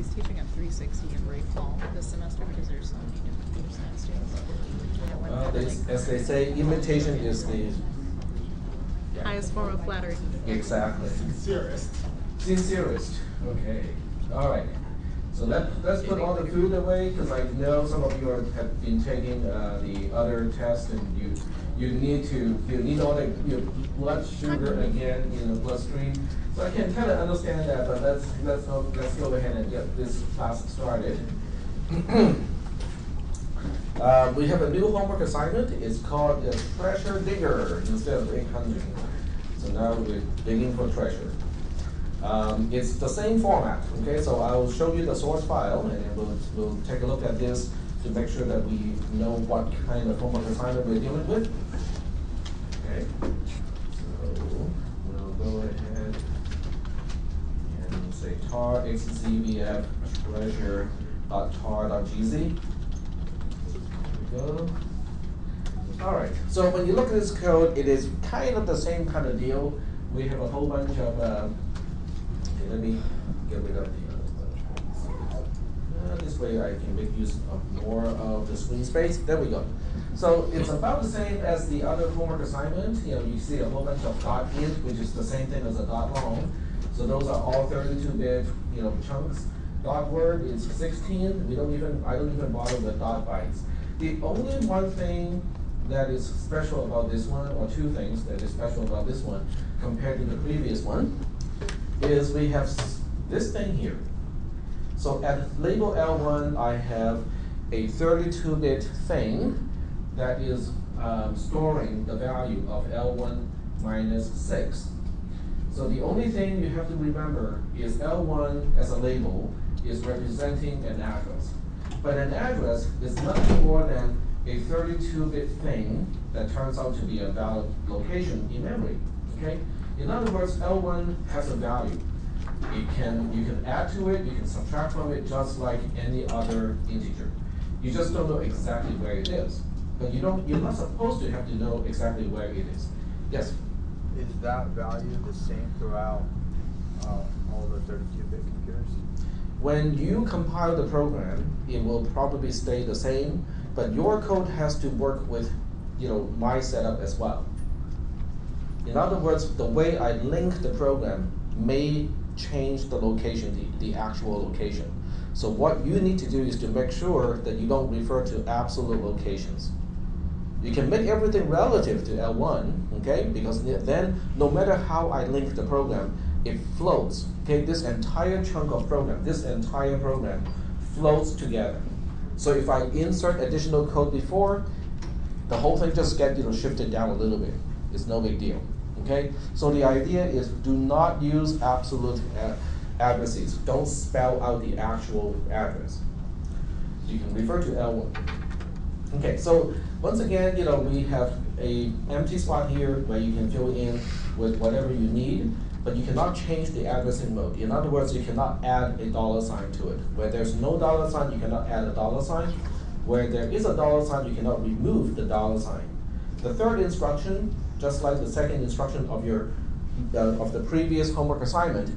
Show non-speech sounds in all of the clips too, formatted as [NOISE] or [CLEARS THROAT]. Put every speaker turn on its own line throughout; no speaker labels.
he's teaching at three sixty in Ray Hall this semester because there's so many different computer science students. Yeah,
Well, they, as they say, imitation is the. yeah.
Highest form of flattery.
Exactly.
Sincerest.
Sincerest, okay, all right. So let, let's put all the food away, because I know some of you are, have been taking, uh, the other test and you, you need to, you need all the, your blood sugar again in the bloodstream. So I can kinda understand that, but let's, let's, go- let's go ahead and get this class started. [CLEARS THROAT] Uh, we have a new homework assignment, it's called the treasure digger instead of egg hunting. So now we're digging for treasure. Um, it's the same format, okay, so I will show you the source file and we'll, we'll take a look at this to make sure that we know what kind of homework assignment we're dealing with. Okay, so we'll go ahead and say tar xzvf treasure dot tar dot gz. There we go. All right, so when you look at this code, it is kind of the same kind of deal. We have a whole bunch of, uh, okay, let me get rid of the. Uh, this way I can make use of more of the screen space. There we go. So it's about the same as the other homework assignment. You know, you see a whole bunch of dot int, which is the same thing as a dot long. So those are all thirty-two bit, you know, chunks. Dot word is sixteen. We don't even, I don't even bother with dot bytes. The only one thing that is special about this one, or two things that is special about this one compared to the previous one, is we have this thing here. So at label L1, I have a 32-bit thing that is um, storing the value of L1 minus 6. So the only thing you have to remember is L1 as a label is representing an address. But an address is nothing more than a 32-bit thing that turns out to be a valid location in memory, okay? In other words, L1 has a value. It can, you can add to it, you can subtract from it, just like any other integer. You just don't know exactly where it is. But you don't, you're not supposed to have to know exactly where it is. Yes?
Is that value the same throughout uh, all the 32-bit computers?
When you compile the program, it will probably stay the same, but your code has to work with, you know, my setup as well. In other words, the way I link the program may change the location, the, the actual location. So what you need to do is to make sure that you don't refer to absolute locations. You can make everything relative to L1, okay? Because then, no matter how I link the program, it floats. Okay, this entire chunk of program, this entire program floats together. So if I insert additional code before, the whole thing just get you know shifted down a little bit. It's no big deal. Okay, so the idea is do not use absolute a- addresses. Don't spell out the actual address. You can refer to L1. Okay, so once again, you know, we have a empty spot here where you can fill in with whatever you need, but you cannot change the addressing mode. In other words, you cannot add a dollar sign to it. Where there's no dollar sign, you cannot add a dollar sign. Where there is a dollar sign, you cannot remove the dollar sign. The third instruction, just like the second instruction of your uh, of the previous homework assignment,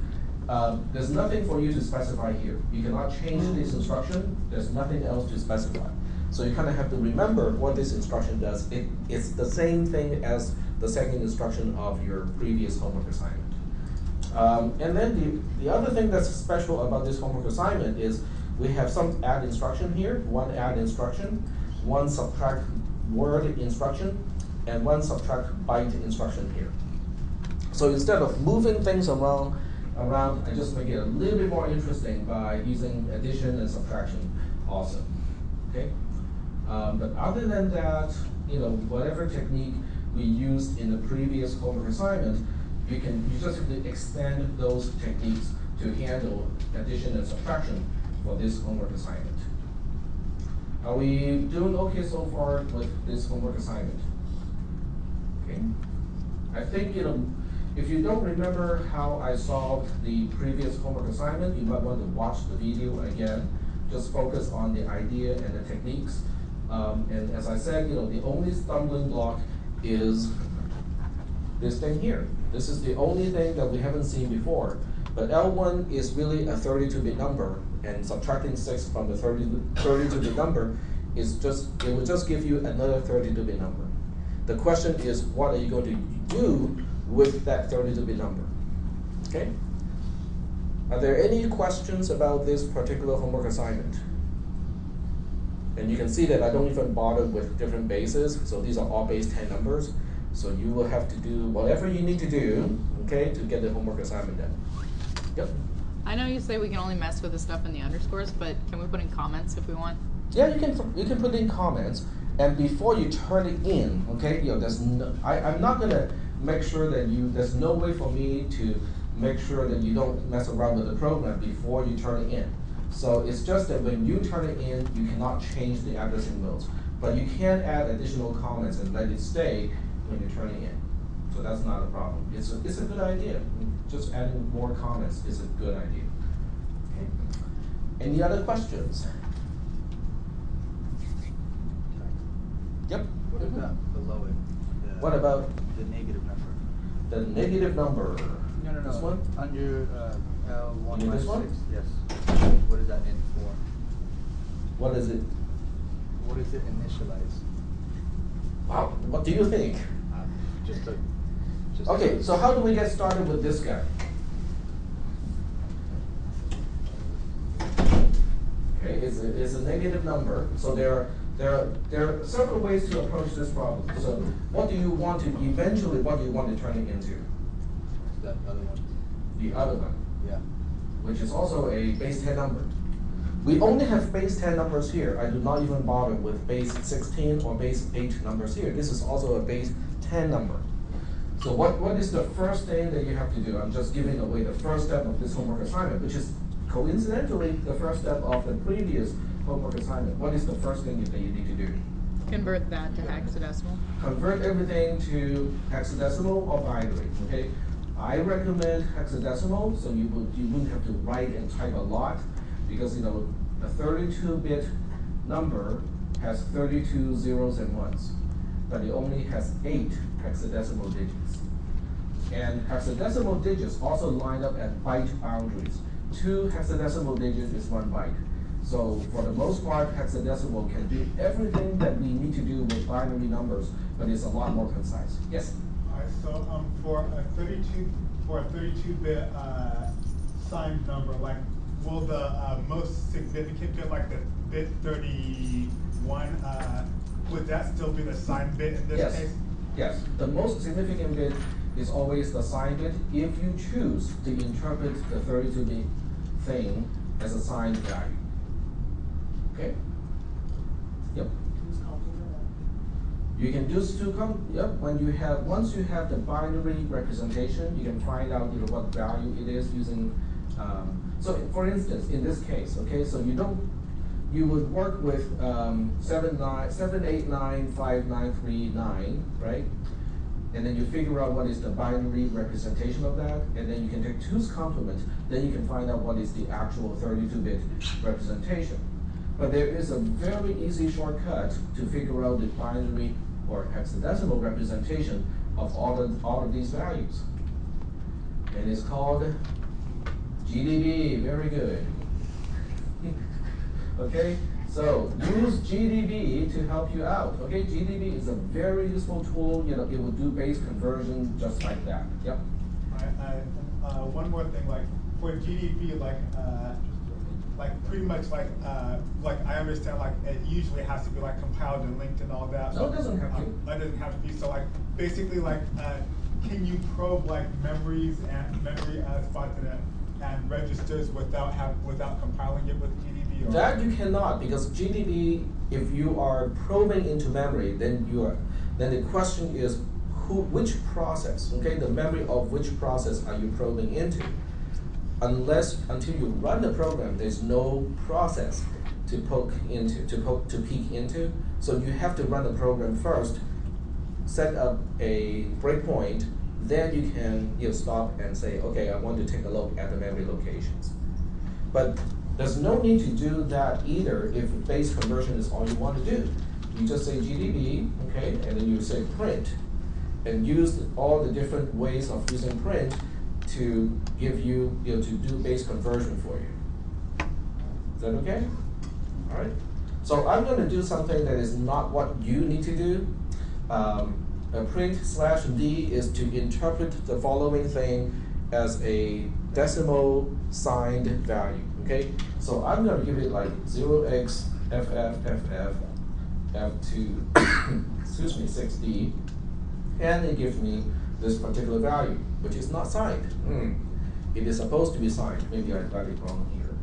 um, there's nothing for you to specify here. You cannot change this instruction. There's nothing else to specify. So you kind of have to remember what this instruction does. It, it's the same thing as the second instruction of your previous homework assignment. Um, and then the, the other thing that's special about this homework assignment is we have some add instruction here, one add instruction, one subtract word instruction, and one subtract byte instruction here. So instead of moving things around, around, I just make it a little bit more interesting by using addition and subtraction also. Okay? Um, but other than that, you know, whatever technique we used in the previous homework assignment, you can you just have to extend those techniques to handle addition and subtraction for this homework assignment. Are we doing okay so far with this homework assignment? Okay. I think, you know, if you don't remember how I solved the previous homework assignment, you might want to watch the video again. Just focus on the idea and the techniques. Um, and as I said, you know, the only stumbling block is this thing here. This is the only thing that we haven't seen before. But L1 is really a 32-bit number, and subtracting six from the 30 32-bit number is just, it will just give you another 32-bit number. The question is, what are you going to do with that 32-bit number? Okay? Are there any questions about this particular homework assignment? And you can see that I don't even bother with different bases, so these are all base 10 numbers. So you will have to do whatever you need to do, okay, to get the homework assignment done. Yep.
I know you say we can only mess with the stuff in the underscores, but can we put in comments if we want?
Yeah, you can you can put in comments, and before you turn it in, okay, you know, there's no, I, I'm not gonna make sure that you, there's no way for me to make sure that you don't mess around with the program before you turn it in. So it's just that when you turn it in, you cannot change the addressing modes. But you can add additional comments and let it stay when you turn it in. So that's not a problem. It's a, it's a good idea. Just adding more comments is a good idea. Okay. Any other questions? Yep.
What about below it? The-
What about
The negative number?
the negative number?
No, no, no.
This one?
Under, uh, L one
mean this one?
six, yes. What is that in for?
What is it?
What is it initialize?
Wow, what do you think?
Uh, Just a, just.
Okay, so how do we get started with this guy? Okay, it's a, it's a negative number, so there are, there are, there are several ways to approach this problem. So what do you want to, eventually, what do you want to turn it into?
That other one,
The other one,
yeah.
which is also a base ten number. We only have base ten numbers here. I do not even bother with base sixteen or base eight numbers here. This is also a base ten number. So what, what is the first thing that you have to do? I'm just giving away the first step of this homework assignment, which is coincidentally the first step of the previous homework assignment. What is the first thing that you need to do?
Convert that to hexadecimal.
Convert everything to hexadecimal or binary, okay? I recommend hexadecimal, so you would, you wouldn't have to write and type a lot, because, you know, a thirty-two bit number has thirty-two zeros and ones, but it only has eight hexadecimal digits. And hexadecimal digits also line up at byte boundaries. Two hexadecimal digits is one byte. So for the most part, hexadecimal can do everything that we need to do with binary numbers, but it's a lot more concise. Yes?
So, um, for a thirty-two, for a thirty-two bit, uh, signed number, like, will the, uh, most significant bit, like the bit thirty-one, uh, would that still be the signed bit in this
Yes.
case?
Yes, the most significant bit is always the signed bit if you choose to interpret the thirty-two bit thing as a signed value. Okay? Yep. You can just to yep, when you have, once you have the binary representation, you can find out, you know, what value it is using, um, so for instance, in this case, okay, so you don't, you would work with, um, seven nine, seven eight nine five nine three nine, right? And then you figure out what is the binary representation of that, and then you can take two's complement, then you can find out what is the actual thirty-two bit representation. But there is a very easy shortcut to figure out the binary or hexadecimal representation of all of, all of these values. And it's called GDB, very good. [LAUGHS] Okay, so use GDB to help you out, okay? GDB is a very useful tool, you know, it will do base conversion just like that, yep.
Alright, I, uh, one more thing, like, for GDB, like, uh, like, pretty much like, uh, like, I understand, like, it usually has to be like compiled and linked and all that.
No, it doesn't have to.
Um, It doesn't have to be, so like, basically, like, uh, can you probe like memories and memory uh, spots and, and registers without have, without compiling it with GDB or?
That you cannot, because GDB, if you are probing into memory, then you are, then the question is, who, which process, okay, the memory of which process are you probing into? Unless, until you run the program, there's no process to poke into, to poke, to peek into. So you have to run the program first, set up a breakpoint, then you can, you know, stop and say, okay, I want to take a look at the memory locations. But there's no need to do that either if base conversion is all you want to do. You just say GDB, okay, and then you say print, and use all the different ways of using print to give you, you know, to do base conversion for you. Is that okay? Alright, so I'm gonna do something that is not what you need to do. Um, a print slash D is to interpret the following thing as a decimal signed value, okay? So I'm gonna give it like zero x f f f f f two, [COUGHS] excuse me, six D, and it gives me this particular value, which is not signed. Hmm. It is supposed to be signed, maybe I got it wrong here.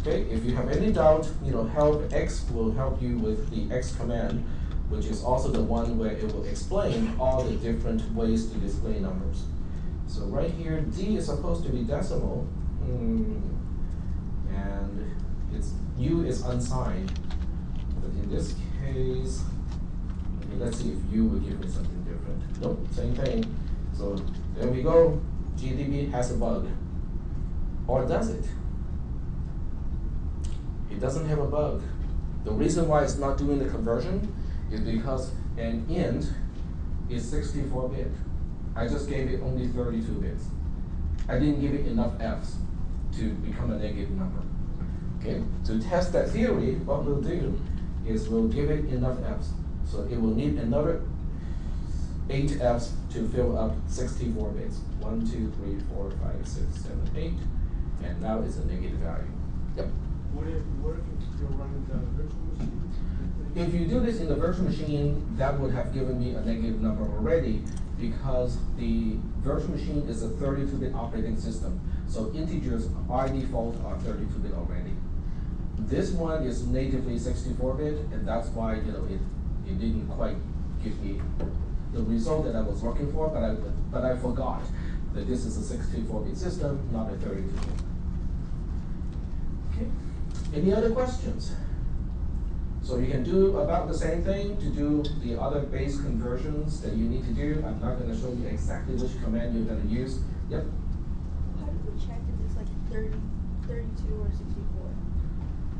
Okay, if you have any doubt, you know, help X will help you with the X command, which is also the one where it will explain all the different ways to display numbers. So right here, D is supposed to be decimal, hmm, and it's U is unsigned. But in this case, okay, let's see if U will give me something different. Nope, same thing. So there we go. GDB has a bug. Or does it? It doesn't have a bug. The reason why it's not doing the conversion is because an int is 64 bit. I just gave it only 32 bits. I didn't give it enough f's to become a negative number. Okay, to test that theory, what we'll do is we'll give it enough f's. So it will need another eight f's to fill up 64 bits. One, two, three, four, five, six, seven, eight, and now it's a negative value. Yep.
Would it work if you're running the virtual machine?
If you do this in the virtual machine, that would have given me a negative number already because the virtual machine is a 32-bit operating system. So integers by default are 32-bit already. This one is natively 64-bit, and that's why you know it it didn't quite give me the result that I was looking for. But I but I forgot that this is a 64-bit system, not a 32-bit. Okay. Any other questions? So you can do about the same thing to do the other base conversions that you need to do. I'm not gonna show you exactly which command you're gonna use. Yep.
How do we check if it's like 30, 32 or 64?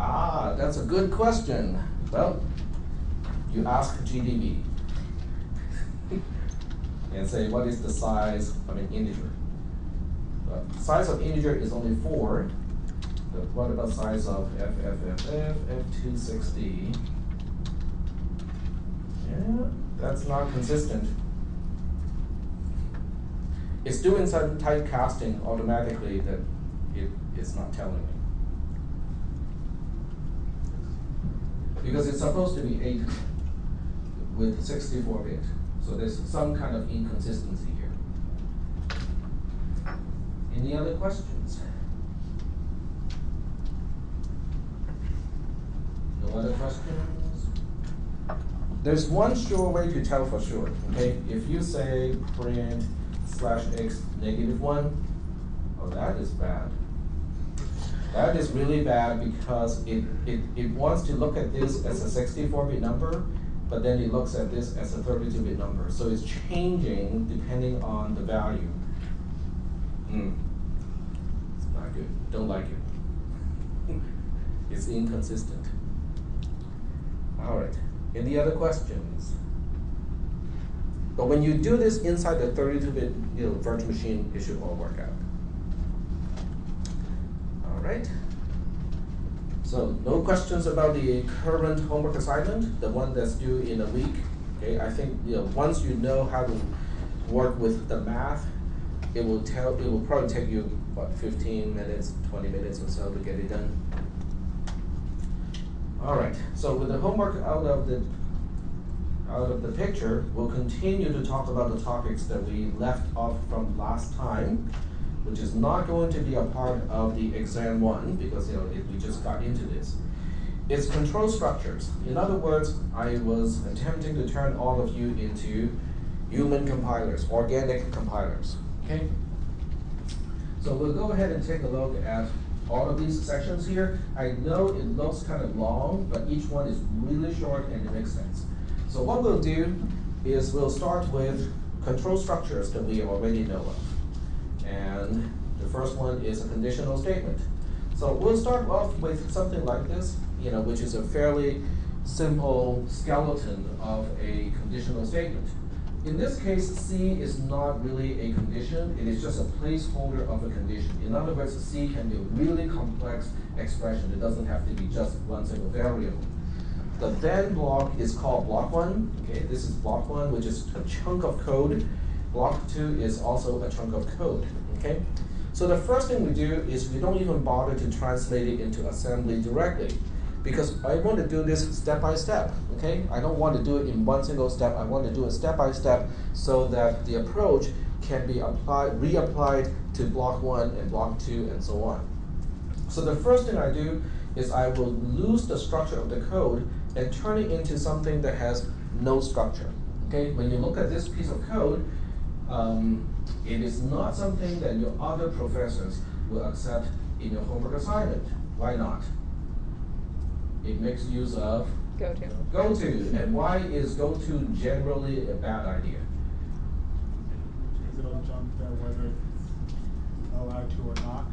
Ah, that's a good question. Well, you ask GDB. And say, what is the size of an integer? The size of integer is only four. But what about size of f f f f f260? Yeah, that's not consistent. It's doing some typecasting automatically that it is not telling me. Because it's supposed to be eight with sixty-four bit, so there's some kind of inconsistency here. Any other questions? No other questions? There's one sure way to tell for sure, okay? If you say print slash x negative one, oh, that is bad. That is really bad because it, it, it wants to look at this as a sixty-four bit number, but then it looks at this as a thirty-two bit number. So it's changing depending on the value. Hmm. It's not good. Don't like it. [LAUGHS] it's inconsistent. All right. Any other questions? But when you do this inside the 32-bit you know, virtual machine, it should all work out. All right. So no questions about the current homework assignment, the one that's due in a week. Okay, I think you know once you know how to work with the math, it will tell it will probably take you what 15 minutes, 20 minutes or so to get it done. All right. So with the homework out of the out of the picture, we'll continue to talk about the topics that we left off from last time, which is not going to be a part of the exam one because you know it, we just got into this. It's control structures. In other words, I was attempting to turn all of you into human compilers, organic compilers. Okay. So we'll go ahead and take a look at all of these sections here. I know it looks kind of long, but each one is really short and it makes sense. So what we'll do is we'll start with control structures that we already know of. And the first one is a conditional statement. So we'll start off with something like this, you know, which is a fairly simple skeleton of a conditional statement. In this case, C is not really a condition, it is just a placeholder of a condition. In other words, C can be a really complex expression, it doesn't have to be just one single variable. The then block is called block one, okay, this is block one, which is a chunk of code. Block two is also a chunk of code, okay? So the first thing we do is we don't even bother to translate it into assembly directly because I want to do this step by step, okay? I don't want to do it in one single step. I want to do it step by step so that the approach can be applied, reapplied to block one and block two and so on. So the first thing I do is I will lose the structure of the code and turn it into something that has no structure. Okay, when you look at this piece of code, um, it is not something that your other professors will accept in your homework assignment. Why not? It makes use of
Go to.
go-to. And why is go-to generally a bad idea?
Is it'll jump there whether it's allowed to or not.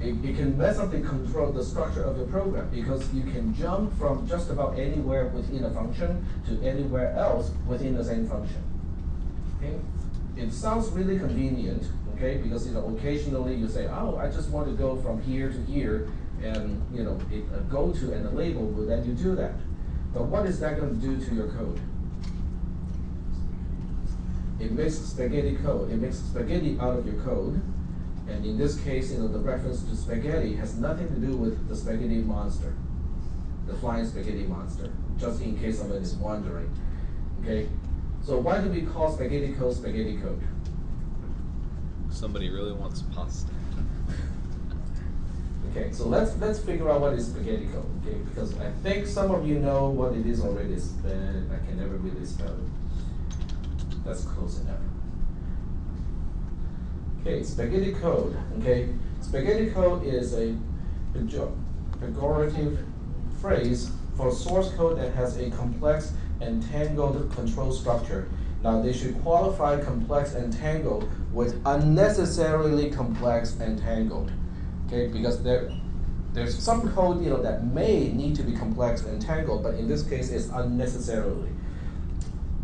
It, it can mess up the control, the structure of your program because you can jump from just about anywhere within a function to anywhere else within the same function. Okay? It sounds really convenient, okay, because you know occasionally you say, oh, I just want to go from here to here, and you know it, a go to and a label will let you do that. But what is that going to do to your code? It makes spaghetti code. It makes spaghetti out of your code. And in this case, you know, the reference to spaghetti has nothing to do with the spaghetti monster, the flying spaghetti monster, just in case someone is wondering. Okay? So why do we call spaghetti code spaghetti code?
Somebody really wants pasta. [LAUGHS]
Okay, so let's let's figure out what is spaghetti code, okay? Because I think some of you know what it is already, but I can never really spell it. That's close enough. Okay, spaghetti code, okay? Spaghetti code is a pejor- pejorative phrase for source code that has a complex and tangled control structure. Now, they should qualify complex entangled with unnecessarily complex entangled. Okay, because there, there's some code you know that may need to be complex and tangled, but in this case, it's unnecessarily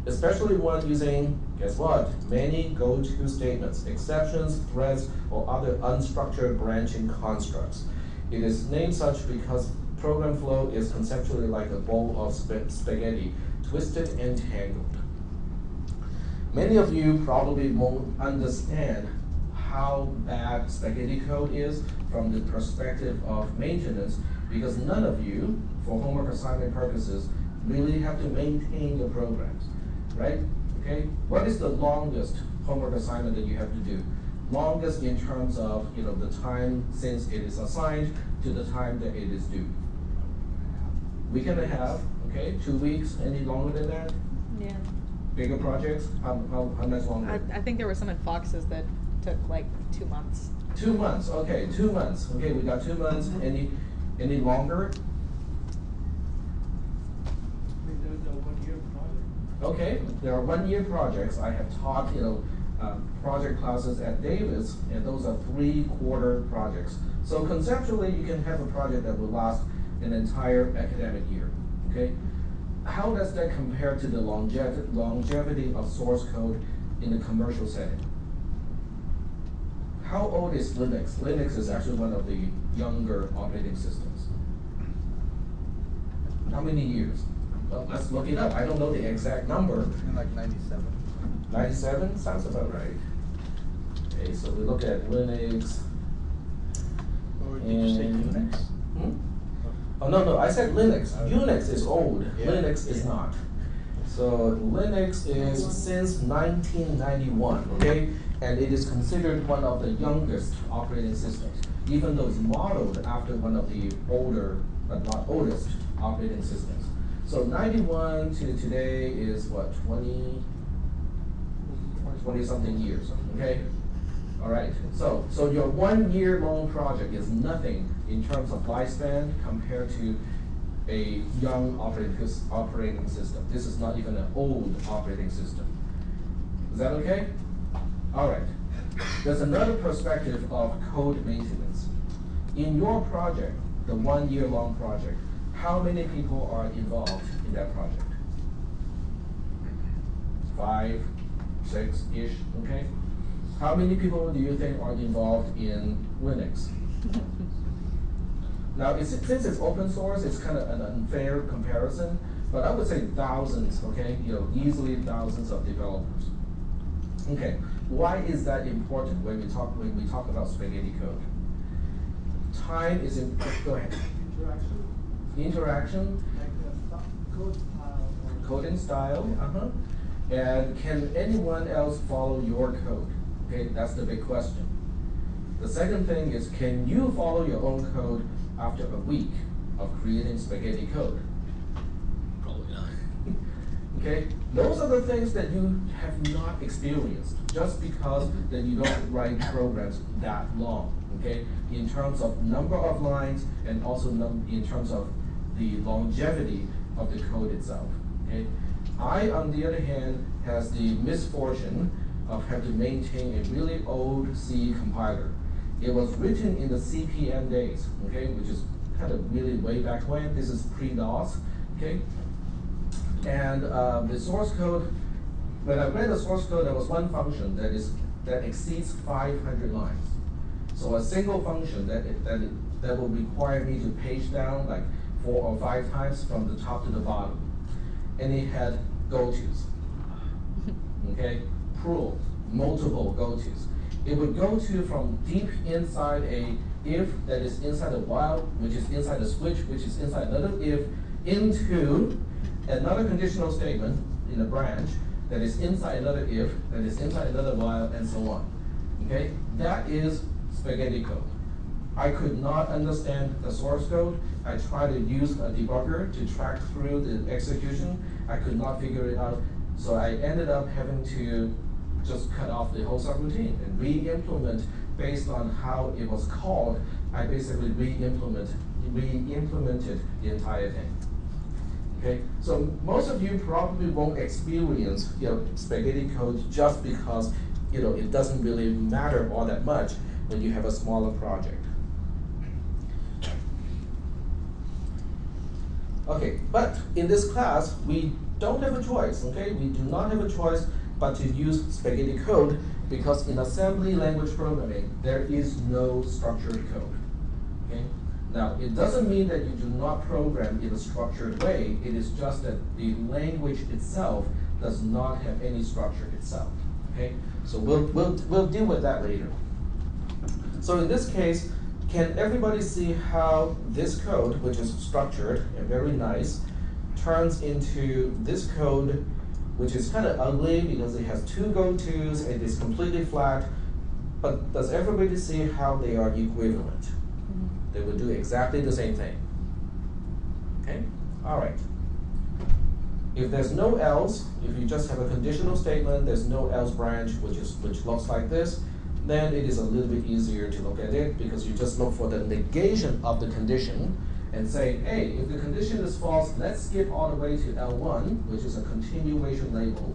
especially one using, guess what, many go-to statements, exceptions, threads, or other unstructured branching constructs. It is named such because program flow is conceptually like a bowl of sp spaghetti, twisted and tangled. Many of you probably won't understand how bad spaghetti code is from the perspective of maintenance because none of you, for homework assignment purposes, really have to maintain your programs right? Okay, what is the longest homework assignment that you have to do? Longest in terms of you know the time since it is assigned to the time that it is due. Week and a half, okay, two weeks, any longer than that?
Yeah.
Bigger projects, how, how, how much longer?
I, I think there were some in Foxes that took like two months.
Two months, okay, two months, okay, we got two months, any, any longer?
I mean, there's a one-year project.
Okay, there are one-year projects. I have taught, you know, uh, project classes at Davis, and those are three-quarter projects. So conceptually, you can have a project that will last an entire academic year. Okay, how does that compare to the longevity longevity of source code in the commercial setting? How old is Linux? Linux is actually one of the younger operating systems. How many years? Well, let's look it up. I don't know the exact number.
In like ninety-seven.
97 sounds about right. Okay, so we look at Linux.
Or did you say Unix?
Hmm? Oh, no, no, I said Linux.
Okay.
Unix is old,
Yeah.
Linux is not. So Linux is since 1991, okay? And it is considered one of the youngest operating systems, even though it's modeled after one of the older, but not oldest, operating systems. So 91 to today is what, 20, 20 something years, okay? All right, so, so your one year long project is nothing in terms of lifespan compared to a young operating, operating system. This is not even an old operating system. Is that okay? All right. There's another perspective of code maintenance. In your project, the one year long project, how many people are involved in that project? five, six-ish, okay? How many people do you think are involved in Linux? [LAUGHS] Now, it's, since it's open source, it's kind of an unfair comparison, but I would say thousands, okay? You know, easily thousands of developers. Okay, why is that important when we talk when we talk about spaghetti code? Time is in. Go ahead.
Interaction,
Interaction,
like the code style
coding style, uh-huh. And can anyone else follow your code? Okay, that's the big question. The second thing is, can you follow your own code after a week of creating spaghetti code?
Probably not. [LAUGHS]
Okay, those are the things that you have not experienced just because that you don't write programs that long. Okay, in terms of number of lines and also num- in terms of the longevity of the code itself. Okay, I on the other hand has the misfortune of having to maintain a really old C compiler. It was written in the CPM days. Okay, which is kind of really way back when. This is pre-DOS. Okay, and uh, the source code, when I read the source code, there was one function that is that exceeds 500 lines. So a single function that that that will require me to page down like four or five times from the top to the bottom, and it had go-tos. Okay, plural, multiple go-tos. It would go to from deep inside a if that is inside a while, which is inside a switch, which is inside another if, into another conditional statement in a branch that is inside another if, that is inside another while, and so on. Okay, that is spaghetti code. I could not understand the source code. I tried to use a debugger to track through the execution. I could not figure it out. So I ended up having to just cut off the whole subroutine and re-implement based on how it was called. I basically re-implement, re-implemented the entire thing. Okay, so most of you probably won't experience you know spaghetti code just because you know it doesn't really matter all that much when you have a smaller project. Okay, but in this class we don't have a choice. Okay, we do not have a choice but to use spaghetti code because in assembly language programming there is no structured code. Okay. Now, it doesn't mean that you do not program in a structured way, it is just that the language itself does not have any structure itself. Okay? So we'll, we'll, we'll deal with that later. So in this case, can everybody see how this code, which is structured and very nice, turns into this code, which is kind of ugly because it has two go-tos and it's completely flat, but does everybody see how they are equivalent? Mm-hmm. They will do exactly the same thing. Okay? All right. If there's no else, if you just have a conditional statement, there's no else branch, which is which looks like this, then it is a little bit easier to look at it because you just look for the negation of the condition and say, hey, if the condition is false, let's skip all the way to L1, which is a continuation label.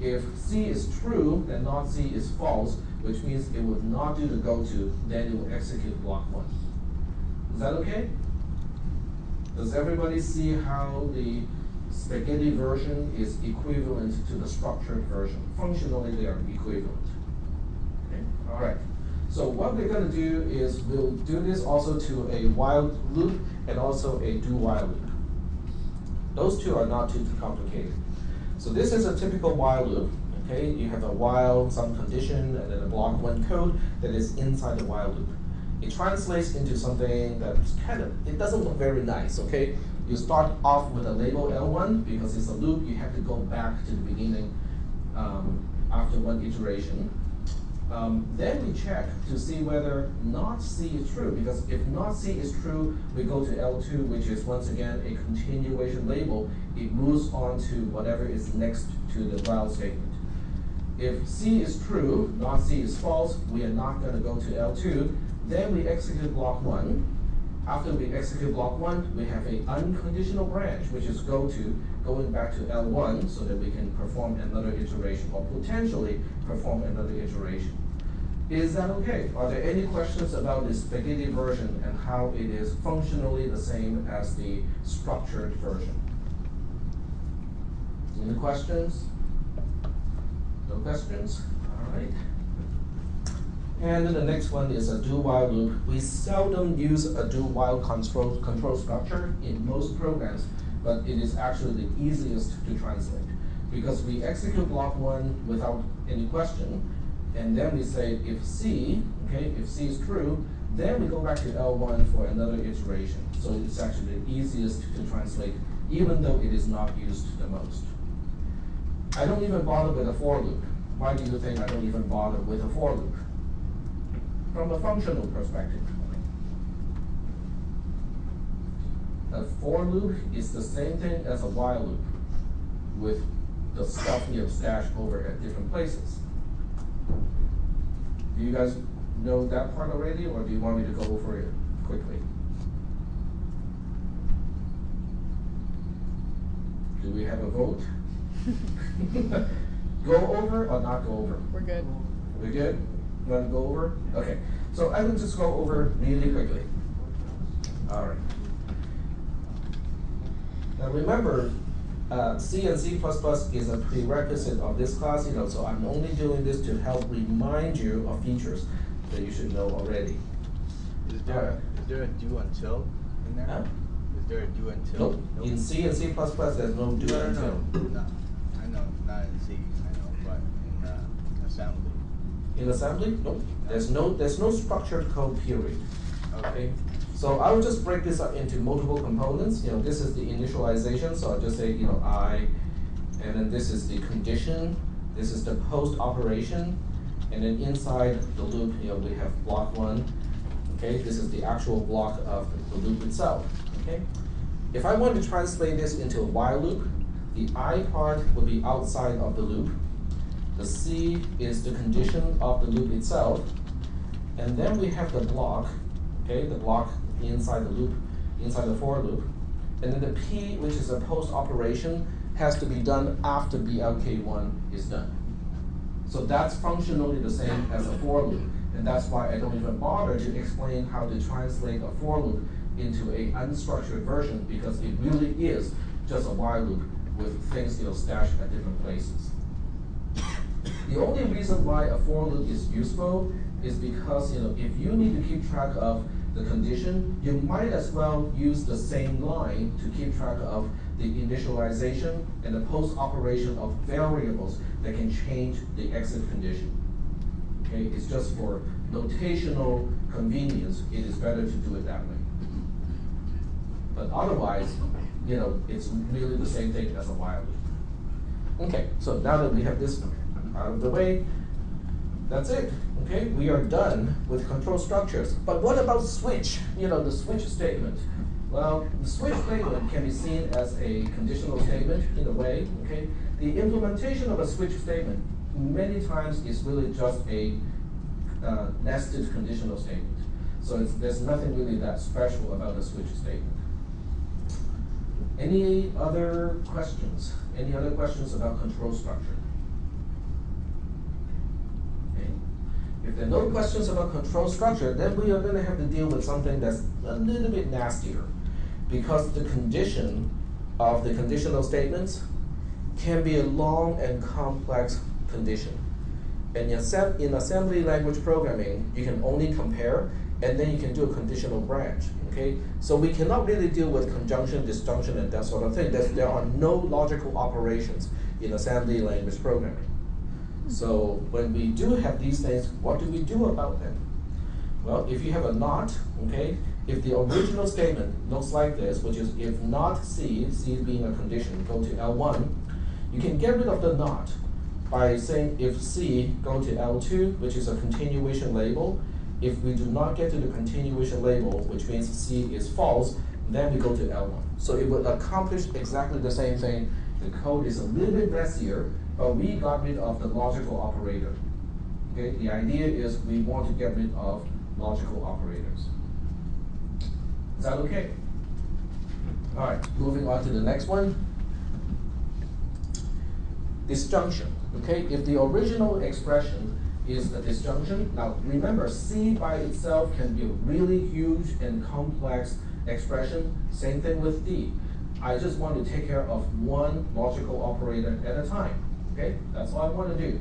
If C is true, then not C is false, which means it would not do the go to, then it will execute block one. Is that okay? Does everybody see how the spaghetti version is equivalent to the structured version? Functionally, they are equivalent. Okay, all right. So what we're going to do is we'll do this also to a while loop and also a do while loop. Those two are not too complicated. So this is a typical while loop. Okay, you have a while, some condition, and then a block one code that is inside the while loop. It translates into something that's kind of, it doesn't look very nice, okay? You start off with a label L1 because it's a loop, you have to go back to the beginning um, after one iteration. Um, then we check to see whether not C is true, because if not C is true, we go to L2, which is once again a continuation label. It moves on to whatever is next to the while statement. If C is true, not C is false, we are not going to go to L2. Then we execute block one. After we execute block one, we have an unconditional branch, which is go to, going back to L1 so that we can perform another iteration or potentially perform another iteration. Is that okay? Are there any questions about the spaghetti version and how it is functionally the same as the structured version? Any questions? No questions? All right. And then the next one is a do while loop. We seldom use a do while control, control structure in most programs, but it is actually the easiest to translate. Because we execute block one without any question, and then we say if C, okay, if C is true, then we go back to L1 for another iteration. So it's actually the easiest to translate, even though it is not used the most. I don't even bother with a for loop. Why do you think I don't even bother with a for loop? From a functional perspective. A for loop is the same thing as a while loop with the stuff you know stashed over at different places. Do you guys know that part already, or do you want me to go over it quickly? Do we have a vote? [LAUGHS] Go over or not go over?
We're good.
We're good? Want to go over? Okay, so I will just go over really quickly. All right. Now remember, uh, C and C++ is a prerequisite of this class, you know, so I'm only doing this to help remind you of features that you should know already.
Is there, is there a do until in there?
Huh?
Is there a do until?
Nope, in C and C++, there's no do
No, no,
until.
no, no, I know, not in C, I know, but in, uh, assembly.
In assembly, nope, there's no, there's no structured code period.
Okay.
So I will just break this up into multiple components, you know, this is the initialization, so I'll just say, you know, I, and then this is the condition, this is the post operation, and then inside the loop, you know, we have block one, okay, this is the actual block of the loop itself, okay? If I want to translate this into a while loop, the I part will be outside of the loop, the C is the condition of the loop itself, and then we have the block, okay, the block inside the loop, inside the for loop. And then the P, which is a post operation, has to be done after BLK1 is done. So that's functionally the same as a for loop. And that's why I don't even bother to explain how to translate a for loop into a unstructured version because it really is just a while loop with things you know stashed at different places. The only reason why a for loop is useful is because you know if you need to keep track of the condition, you might as well use the same line to keep track of the initialization and the post operation of variables that can change the exit condition. Okay, it's just for notational convenience, it is better to do it that way. But otherwise, you know, it's really the same thing as a while loop. Okay, so now that we have this out of the way, that's it. Okay, we are done with control structures. But what about switch? You know, the switch statement. Well, the switch statement can be seen as a conditional statement in a way. Okay, the implementation of a switch statement many times is really just a uh, nested conditional statement. So there's nothing really that special about a switch statement. Any other questions? Any other questions about control structure? Okay. If there are no questions about control structure, then we are going to have to deal with something that's a little bit nastier. Because the condition of the conditional statements can be a long and complex condition. And in assembly language programming, you can only compare and then you can do a conditional branch. Okay? So we cannot really deal with conjunction, disjunction, and that sort of thing. There's, there are no logical operations in assembly language programming. So when we do have these things, what do we do about them? Well, if you have a not, okay, if the original statement looks like this, which is if not C, C being a condition, go to L1, you can get rid of the not by saying if C, go to L2, which is a continuation label. If we do not get to the continuation label, which means C is false, then we go to L1. So it will accomplish exactly the same thing. The code is a little bit messier, but we got rid of the logical operator. Okay, the idea is we want to get rid of logical operators. Is that okay? All right, moving on to the next one. Disjunction. Okay, if the original expression is a disjunction, now remember, C by itself can be a really huge and complex expression. Same thing with D. I just want to take care of one logical operator at a time. Okay, that's all I want to do.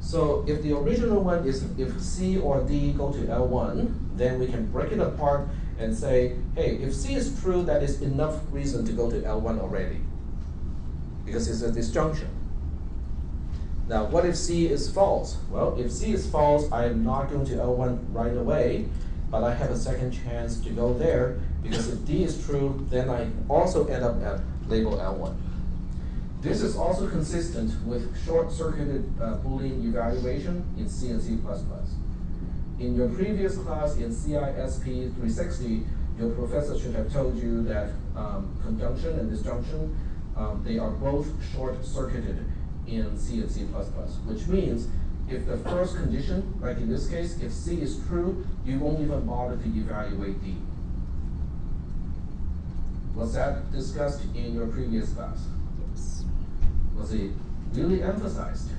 So if the original one is if C or D go to L1, then we can break it apart and say, hey, if C is true, that is enough reason to go to L1 already. Because it's a disjunction. Now, what if C is false? Well, if C is false, I am not going to L1 right away, but I have a second chance to go there because if D is true, then I also end up at label L1. This is also consistent with short-circuited uh, Boolean evaluation in C and C++. In your previous class in CISP 360, your professor should have told you that um, conjunction and disjunction, um, they are both short-circuited in C and C++, which means if the first condition, like in this case, if C is true, you won't even bother to evaluate D. Was that discussed in your previous class? Was it really emphasized?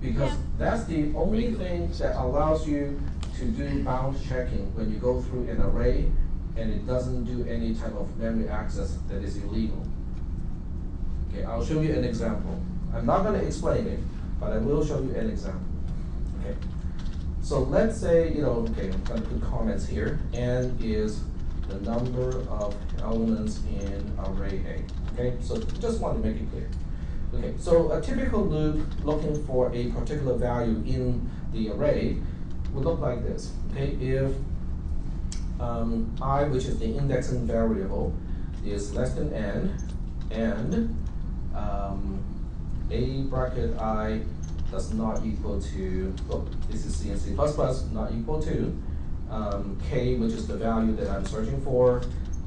Because
Yeah.
that's the only thing that allows you to do bound checking when you go through an array and it doesn't do any type of memory access that is illegal. Okay, I'll show you an example. I'm not gonna explain it, but I will show you an example. Okay. So let's say, you know, okay, I'm gonna put comments here. N is the number of elements in array A. Okay, so just want to make it clear. Okay, so a typical loop looking for a particular value in the array would look like this. Okay, if um, i, which is the indexing variable, is less than n, and um, a bracket i does not equal to, oh, this is C and C++, plus not equal to, um, k, which is the value that I'm searching for,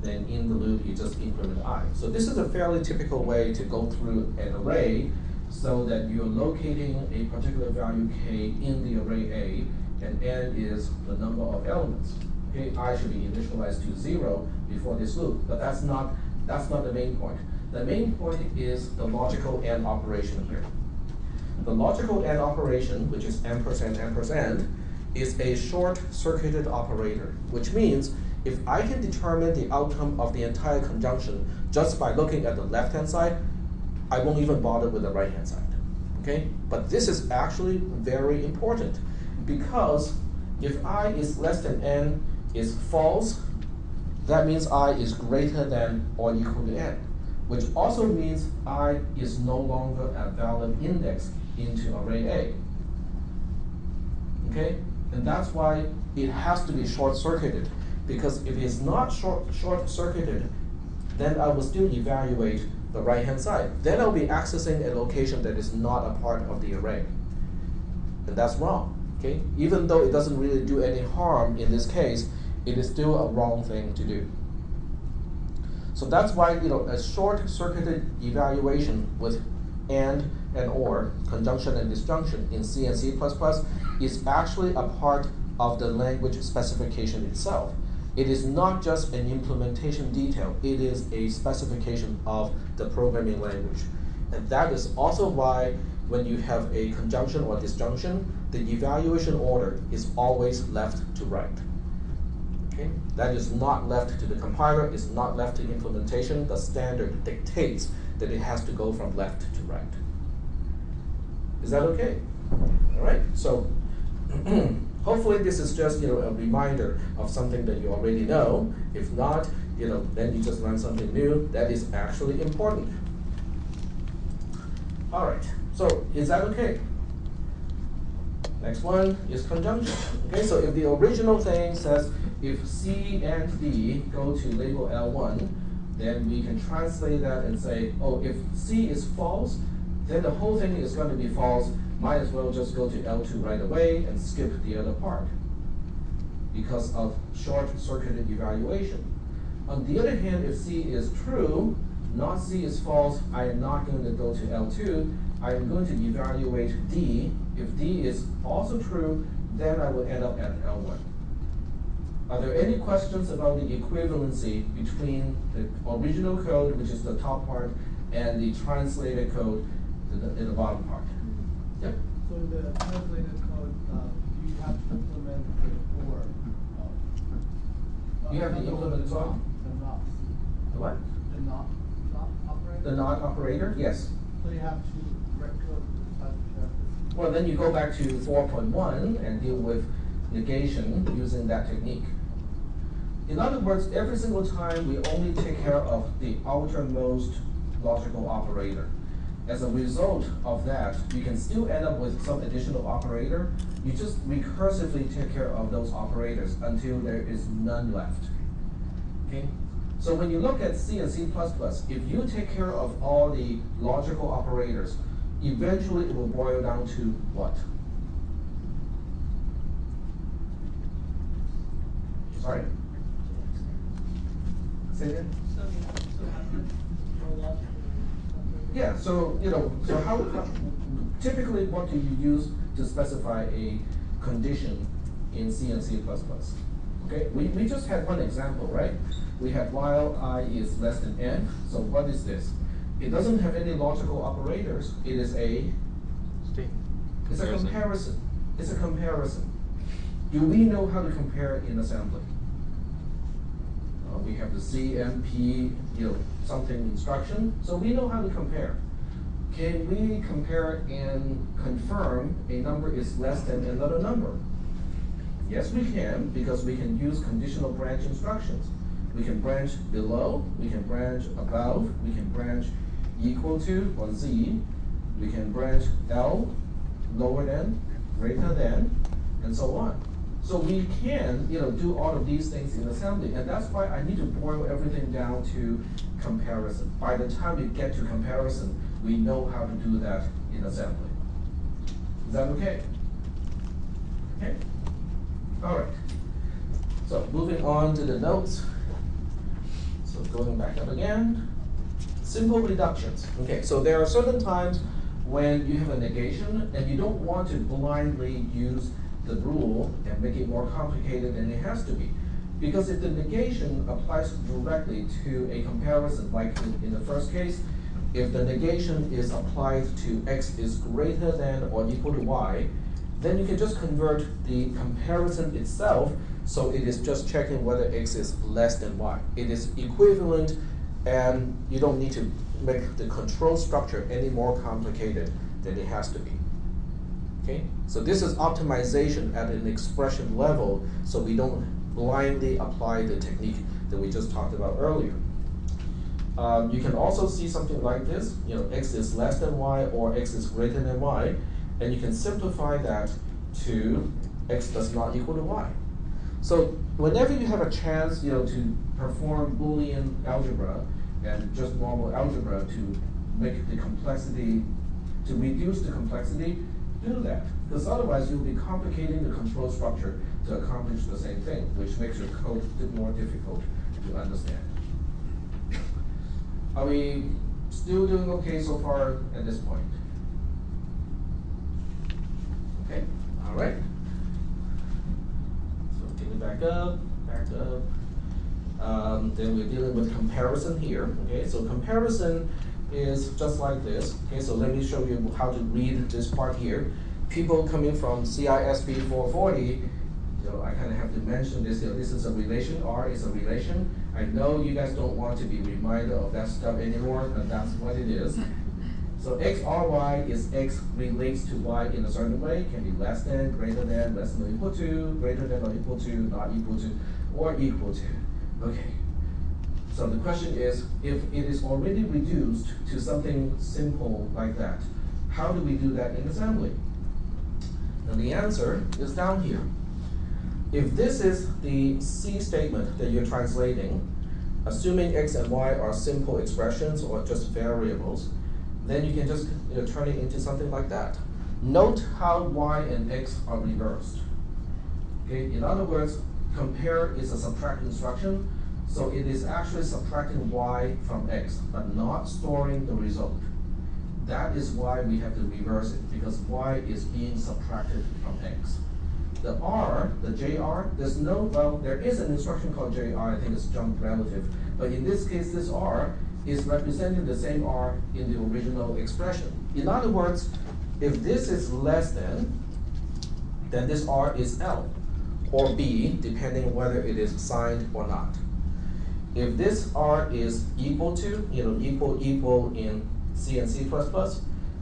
then in the loop, you just increment i. So this is a fairly typical way to go through an array so that you're locating a particular value k in the array A, and n is the number of elements. Okay, i should be initialized to zero before this loop, but that's not, that's not the main point. The main point is the logical AND operation here. The logical AND operation, which is ampersand ampersand, is a short-circuited operator, which means if I can determine the outcome of the entire conjunction just by looking at the left-hand side, I won't even bother with the right-hand side. Okay? But this is actually very important because if i is less than n is false, that means i is greater than or equal to n, which also means i is no longer a valid index into array A. Okay? And that's why it has to be short-circuited. Because if it's not short, short-circuited, then I will still evaluate the right-hand side. Then I'll be accessing a location that is not a part of the array. And that's wrong. Okay? Even though it doesn't really do any harm in this case, it is still a wrong thing to do. So that's why you know a short-circuited evaluation with AND and OR, conjunction and disjunction in C and C++ is actually a part of the language specification itself. It is not just an implementation detail, it is a specification of the programming language. And that is also why when you have a conjunction or disjunction, the evaluation order is always left to right. Okay? That is not left to the compiler, it's not left to implementation. The standard dictates that it has to go from left to right. Is that okay? All right. So [CLEARS THROAT] hopefully this is just you know a reminder of something that you already know. If not, you know, then you just learn something new that is actually important. All right. So is that okay? Next one is conjunction. Okay, so if the original thing says if C and D go to label L1, then we can translate that and say, oh, if C is false, then the whole thing is going to be false. Might as well just go to L2 right away and skip the other part because of short-circuited evaluation. On the other hand, if C is true, not C is false, I am not going to go to L2. I am going to evaluate D. If D is also true, then I will end up at L1. Are there any questions about the equivalency between the original code, which is the top part, and the translated code in the, the bottom part? Yep.
So in the translated code, uh, do you have to implement the or? uh,
You have to
uh,
implement
the
what?
not, the not,
The what?
the operator?
The not operator? Yes.
So you have to record uh,
Well, then you go back to four point one and deal with negation using that technique. In other words, every single time we only take care of the outermost logical operator. As a result of that, you can still end up with some additional operator. You just recursively take care of those operators until there is none left. Okay? So when you look at C and C++, if you take care of all the logical operators, eventually it will boil down to what? Sorry? Say again?
So, so hundred for logical.
Yeah, so, you know, so how, how- typically, what do you use to specify a condition in C and C++? Okay, we, we just had one example, right? We had while i is less than n, so what is this? It doesn't have any logical operators, it is a,
State.
it's a
Comparison.
comparison, it's a comparison. Do we know how to compare in assembly? Uh, we have the CMP, you know, something instruction, so we know how to compare. Can we compare and confirm a number is less than another number? Yes, we can, because we can use conditional branch instructions. We can branch below, we can branch above, we can branch equal to or z, we can branch L, lower than, greater than, and so on. So we can, you know, do all of these things in assembly, and that's why I need to boil everything down to comparison. By the time we get to comparison, we know how to do that in assembly. Is that okay? Okay. All right. So moving on to the notes. So going back up again. Simple reductions. Okay, so there are certain times when you have a negation and you don't want to blindly use the rule and make it more complicated than it has to be. Because if the negation applies directly to a comparison, like in, in the first case, if the negation is applied to x is greater than or equal to y, then you can just convert the comparison itself so it is just checking whether x is less than y. It is equivalent and you don't need to make the control structure any more complicated than it has to be. Okay, so this is optimization at an expression level, so we don't blindly apply the technique that we just talked about earlier. Um, you can also see something like this, you know, x is less than y or x is greater than y, and you can simplify that to x does not equal to y. So whenever you have a chance, you know, to perform Boolean algebra and just normal algebra to make the complexity, to reduce the complexity, do that. Because otherwise you'll be complicating the control structure to accomplish the same thing, which makes your code more difficult to understand. Are we still doing okay so far at this point? Okay, all right. So take it back up, back up. Um, then we're dealing with comparison here. Okay, so comparison is just like this. Okay, so let me show you how to read this part here. People coming from CISP 440, you know, I kind of have to mention this. This is a relation. R is a relation. I know you guys don't want to be reminded of that stuff anymore, but that's what it is. So x r y is x relates to y in a certain way, can be less than, greater than, less than or equal to, greater than or equal to, not equal to, or equal to. Okay. So the question is, if it is already reduced to something simple like that, how do we do that in assembly? And the answer is down here. If this is the C statement that you're translating, assuming x and y are simple expressions or just variables, then you can just you know, turn it into something like that. Note how y and x are reversed. Okay, in other words, compare is a subtract instruction, so it is actually subtracting y from x, but not storing the result. That is why we have to reverse it, because y is being subtracted from x. The r, the jr, there's no, well, there is an instruction called jr, I think it's jump relative, but in this case, this r is representing the same r in the original expression. In other words, if this is less than, then this r is L, or B, depending whether it is signed or not. If this r is equal to, you know, equal, equal in C and C++,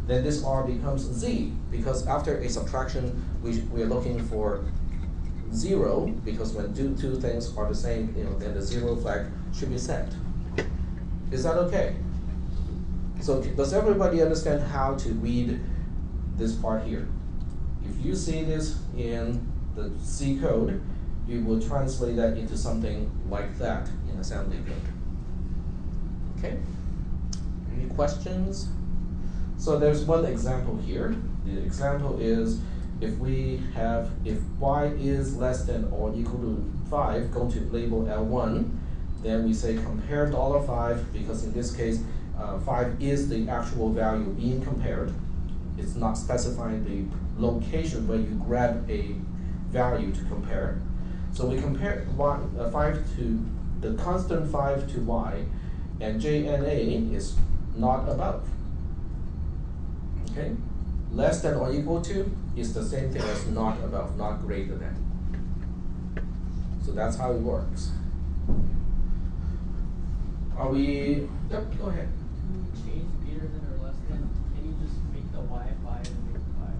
then this r becomes z, because after a subtraction, we, we are looking for zero, because when two, two things are the same, you know, then the zero flag should be set. Is that okay? So does everybody understand how to read this part here? If you see this in the C code, you will translate that into something like that assembly code. Okay? Any questions? So there's one example here. The example is if we have, if y is less than or equal to five, go to label L1, then we say compare dollar five, because in this case, uh, five is the actual value being compared. It's not specifying the location where you grab a value to compare. So we compare y, uh, five to the constant five to y, and JNA is not above. Okay? Less than or equal to is the same thing as not above, not greater than. So that's how it works. Are we, yep, go ahead.
Change greater than or less than, can you just make the y five and make five?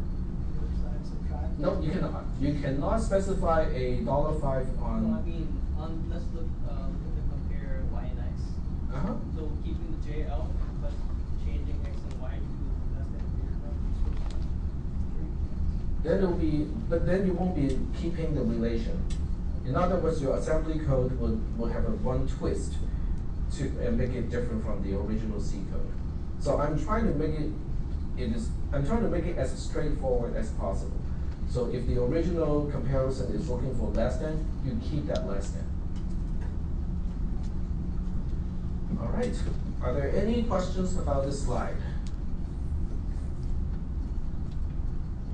Subtract?
No, you cannot. You cannot specify a dollar five
No, I
on.
mean, on, let's look, uh, look at compare y and x.
Uh-huh.
So keeping the JL, but changing x and y to less than
Then it'll be, but then you won't be keeping the relation. In other words, your assembly code will, will have a one twist to, and make it different from the original C code. So I'm trying to make it, it is, I'm trying to make it as straightforward as possible. So if the original comparison is looking for less than, you keep that less than. All right, are there any questions about this slide?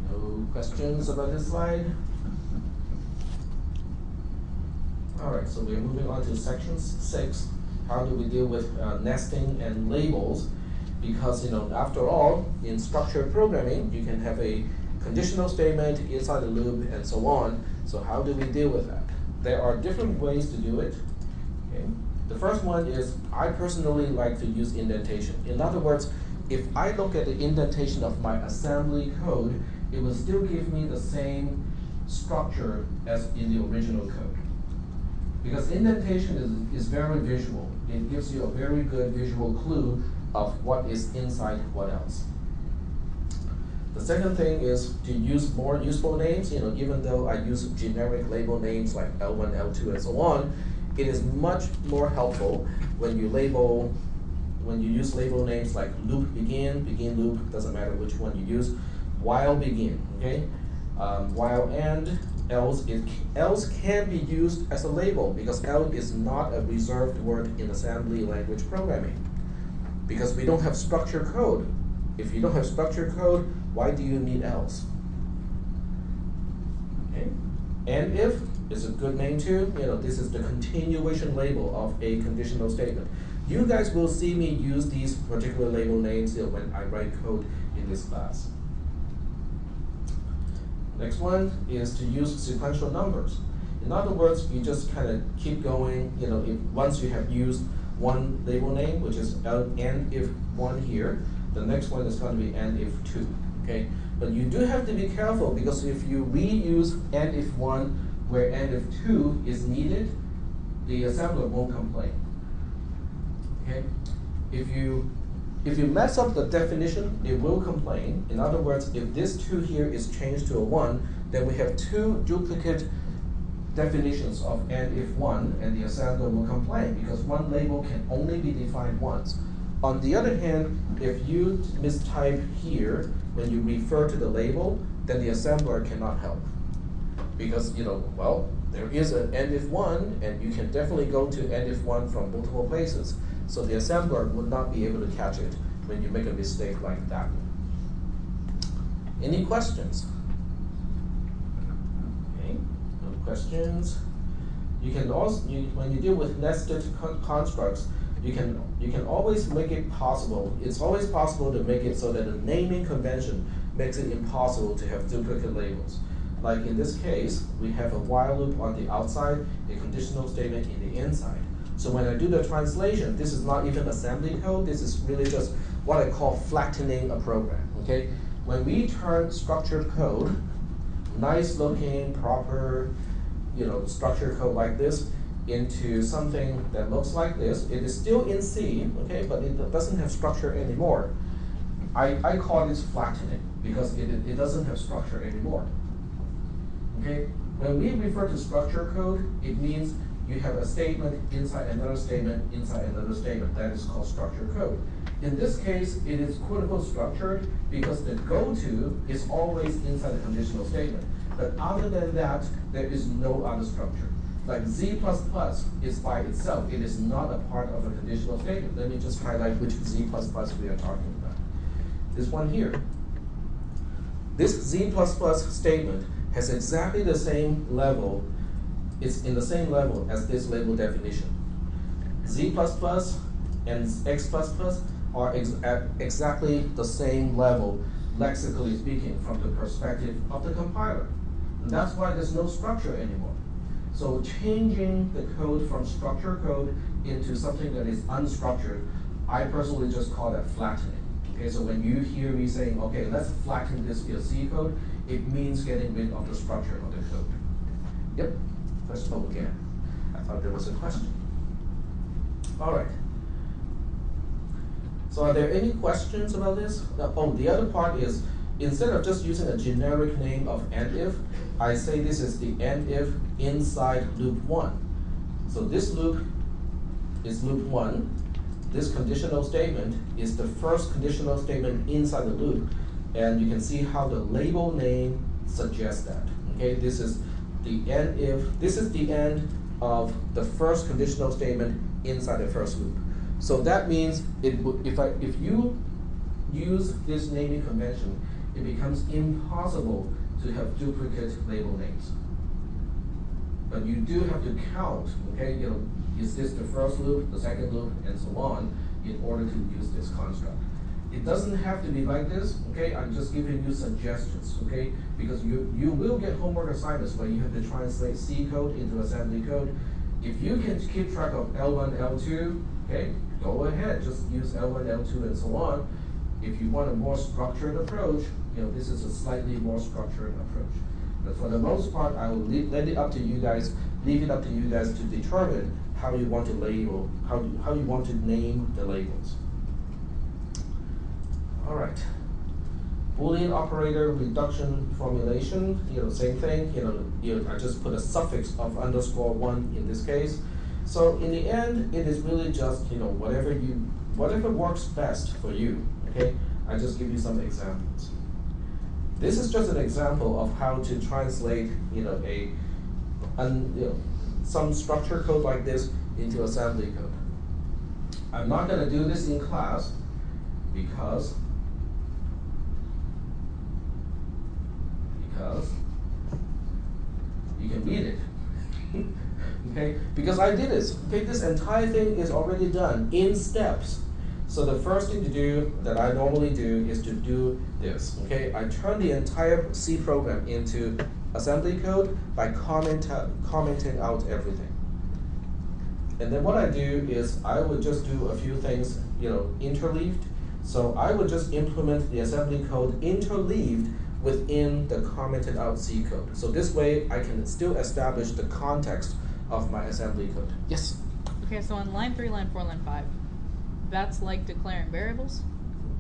No questions about this slide? All right, so we're moving on to section six. How do we deal with uh, nesting and labels? Because, you know, after all, in structured programming, you can have a conditional statement inside the loop and so on. So how do we deal with that? There are different ways to do it. Okay. The first one is I personally like to use indentation. In other words, if I look at the indentation of my assembly code, it will still give me the same structure as in the original code. Because indentation is, is very visual. It gives you a very good visual clue of what is inside what else. The second thing is to use more useful names, you know, even though I use generic label names like L1, L2, and so on, it is much more helpful when you label, when you use label names like loop begin, begin loop, doesn't matter which one you use, while begin, okay? Um, while end, else, it, else can be used as a label because else is not a reserved word in assembly language programming. Because we don't have structured code. If you don't have structured code, why do you need else? Okay? And if is a good name too. You know, this is the continuation label of a conditional statement. You guys will see me use these particular label names you know, when I write code in this class. Next one is to use sequential numbers. In other words, you just kind of keep going. You know, if once you have used one label name, which is end if one here, the next one is going to be end if two. Okay, but you do have to be careful because if you reuse end if one where end if two is needed, the assembler won't complain. Okay, if you if you mess up the definition, it will complain. In other words, if this two here is changed to a one, then we have two duplicate definitions of end if one, and the assembler will complain because one label can only be defined once. On the other hand, if you mistype here when you refer to the label, then the assembler cannot help. Because, you know, well, there is an end if one, and you can definitely go to end if one from multiple places. So the assembler would not be able to catch it when you make a mistake like that. Any questions? Okay, no questions. You can also, you, when you deal with nested con- constructs, you can you can always make it possible. It's always possible to make it so that the naming convention makes it impossible to have duplicate labels. Like in this case, we have a while loop on the outside, a conditional statement in the inside. So when I do the translation, this is not even assembly code, this is really just what I call flattening a program, okay? When we turn structured code, nice looking, proper, you know, structured code like this, into something that looks like this, it is still in C, okay, but it doesn't have structure anymore. I, I call this flattening because it, it doesn't have structure anymore. Okay, when we refer to structure code, it means you have a statement inside another statement inside another statement. That is called structure code. In this case, it is quote unquote structured because the go-to is always inside the conditional statement. But other than that, there is no other structure. Like Z++ is by itself, it is not a part of a conditional statement. Let me just highlight which Z++ we are talking about. This one here. This Z++ statement has exactly the same level, it's in the same level as this label definition. Z++ and X++ are ex at exactly the same level, lexically speaking, from the perspective of the compiler. And that's why there's no structure anymore. So changing the code from structure code into something that is unstructured, I personally just call that flattening. Okay, so when you hear me saying, okay, let's flatten this via C code, it means getting rid of the structure of the code. Yep, let's vote again. I thought there was a question. All right. So are there any questions about this? Oh, the other part is, instead of just using a generic name of end if, I say this is the end if inside loop one. So this loop is loop one. This conditional statement is the first conditional statement inside the loop. And you can see how the label name suggests that. Okay, this is the end if, this is the end of the first conditional statement inside the first loop. So that means it if I, if you use this naming convention, it becomes impossible to have duplicate label names. But you do have to count, okay, you know, is this the first loop, the second loop, and so on, in order to use this construct. It doesn't have to be like this, okay? I'm just giving you suggestions, okay? Because you, you will get homework assignments where you have to translate C code into assembly code. If you can keep track of L1, L2, okay, go ahead, just use L1, L2, and so on. If you want a more structured approach, you know, this is a slightly more structured approach. But for the most part, I will leave, let it up to you guys, leave it up to you guys to determine how you want to label, how, how you want to name the labels. All right. Boolean operator reduction formulation, you know, same thing, you know, you, I just put a suffix of underscore one in this case. So in the end, it is really just, you know, whatever you, whatever works best for you, okay? I just give you some examples. This is just an example of how to translate, you know, a, un, you know, some structure code like this into assembly code. I'm not going to do this in class because you can read it. okay? Because I did this. Okay, this entire thing is already done in steps. So the first thing to do that I normally do is to do this. Okay, I turn the entire C program into assembly code by comment, commenting out everything. And then what I do is I would just do a few things, you know, interleaved. So I would just implement the assembly code interleaved within the commented out C code. So this way I can still establish the context of my assembly code. Yes?
Okay, so on line three, line four, line five, that's like declaring variables?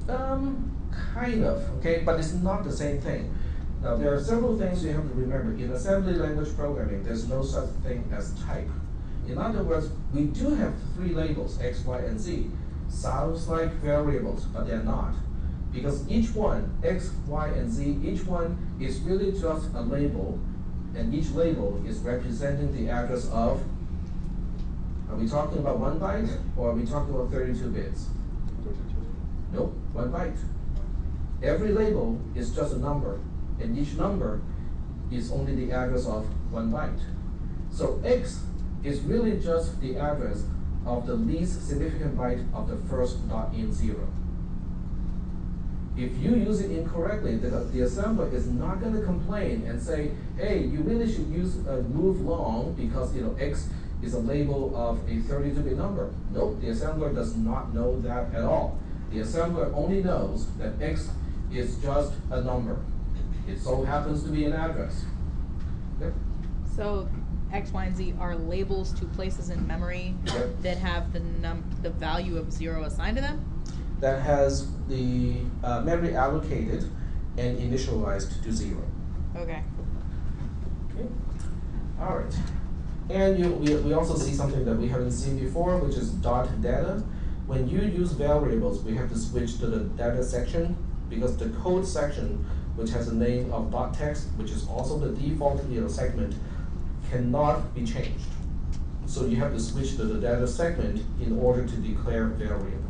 Um, kind of, okay, but it's not the same thing. Now there are several things you have to remember. In assembly language programming, there's no such thing as type. In other words, we do have three labels, x, y, and z. Sounds like variables, but they're not. Because each one, x, y, and z, each one is really just a label, and each label is representing the address of, are we talking about one byte, or are we talking about 32 bits? Nope, one byte. Every label is just a number, and each number is only the address of one byte. So x is really just the address of the least significant byte of the first dot int zero. If you use it incorrectly, the, the assembler is not going to complain and say, hey, you really should use a move long because you know x is a label of a thirty-two bit number. Nope, the assembler does not know that at all. The assembler only knows that X is just a number. It so happens to be an address. Yep.
So X, Y, and Z are labels to places in memory
Yep.
that have the num, the value of zero assigned to them?
That has the uh, memory allocated and initialized to zero.
Okay.
Okay, all right. And you, we, we also see something that we haven't seen before, which is dot data. When you use variables, we have to switch to the data section because the code section, which has a name of dot text, which is also the default you know, segment, cannot be changed. So you have to switch to the data segment in order to declare variables.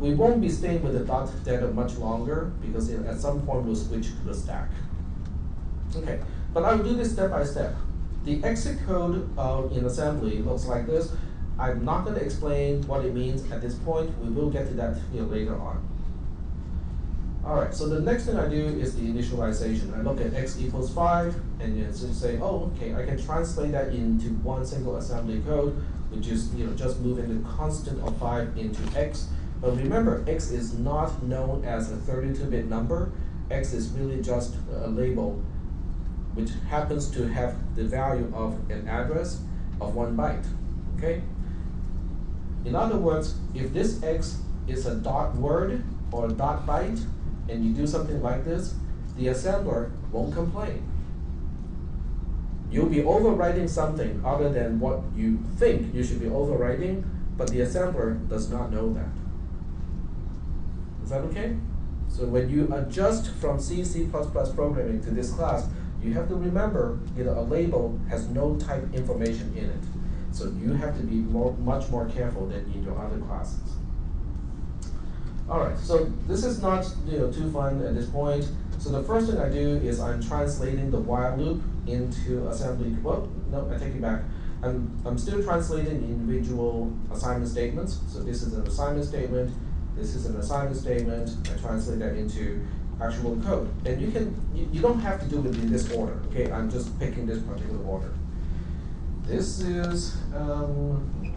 We won't be staying with the dot data much longer because it- at some point we'll switch to the stack. Okay, but I'll do this step by step. The exit code uh, in assembly looks like this. I'm not going to explain what it means at this point. We will get to that you know, later on. All right, so the next thing I do is the initialization. I look at x equals 5, and so say, oh, okay, I can translate that into one single assembly code, which is you know, just moving the constant of 5 into x. But remember, x is not known as a 32-bit number. x is really just a label which happens to have the value of an address of one byte, okay? In other words, if this x is a dot word or a dot byte, and you do something like this, the assembler won't complain. You'll be overwriting something other than what you think you should be overwriting, but the assembler does not know that. Is that okay? So when you adjust from C, C++ programming to this class, you have to remember, you know, a label has no type information in it. So you have to be more, much more careful than in your other classes. All right, so this is not, you know, too fun at this point. So the first thing I do is I'm translating the while loop into assembly, well, no, I take it back. I'm, I'm still translating individual assignment statements. So this is an assignment statement, this is an assignment statement, I translate that into actual code. And you can, you, you don't have to do it in this order, okay? I'm just picking this particular order. This is, um,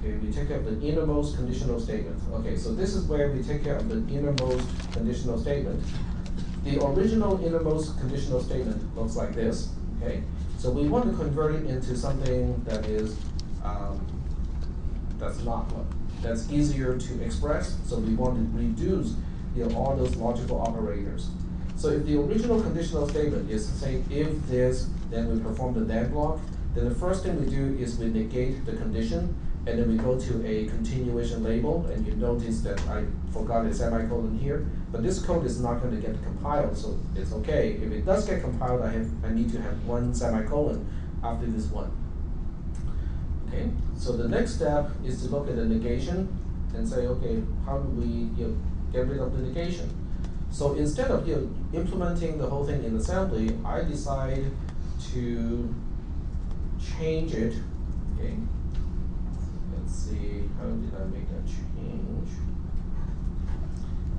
okay, we take care of the innermost conditional statement. Okay, so this is where we take care of the innermost conditional statement. The original innermost conditional statement looks like this, okay? So we want to convert it into something that is, um, that's not that's easier to express, so we want to reduce, you know, all those logical operators. So if the original conditional statement is say if this, then we perform the then block, then the first thing we do is we negate the condition, and then we go to a continuation label, and you notice that I forgot a semicolon here, but this code is not gonna get compiled, so it's okay. If it does get compiled, I have, I need to have one semicolon after this one. Okay, so the next step is to look at the negation and say, okay, how do we you know, get rid of the negation? So instead of you know, implementing the whole thing in assembly, I decide to change it. Okay, see, how did I make that change?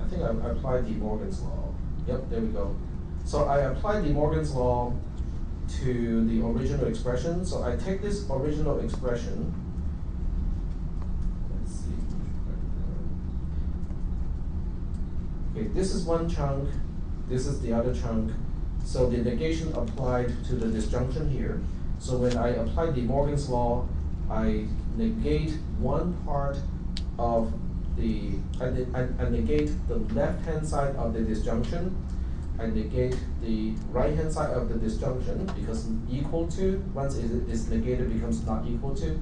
I think I, applied De Morgan's law. Yep, there we go. So I applied De Morgan's law to the original expression. So I take this original expression. Let's see. Okay, this is one chunk, this is the other chunk. So the negation applied to the disjunction here. So when I apply De Morgan's law, I negate one part of the, I, I, I negate the left-hand side of the disjunction. I negate the right-hand side of the disjunction because equal to, once it is negated becomes not equal to.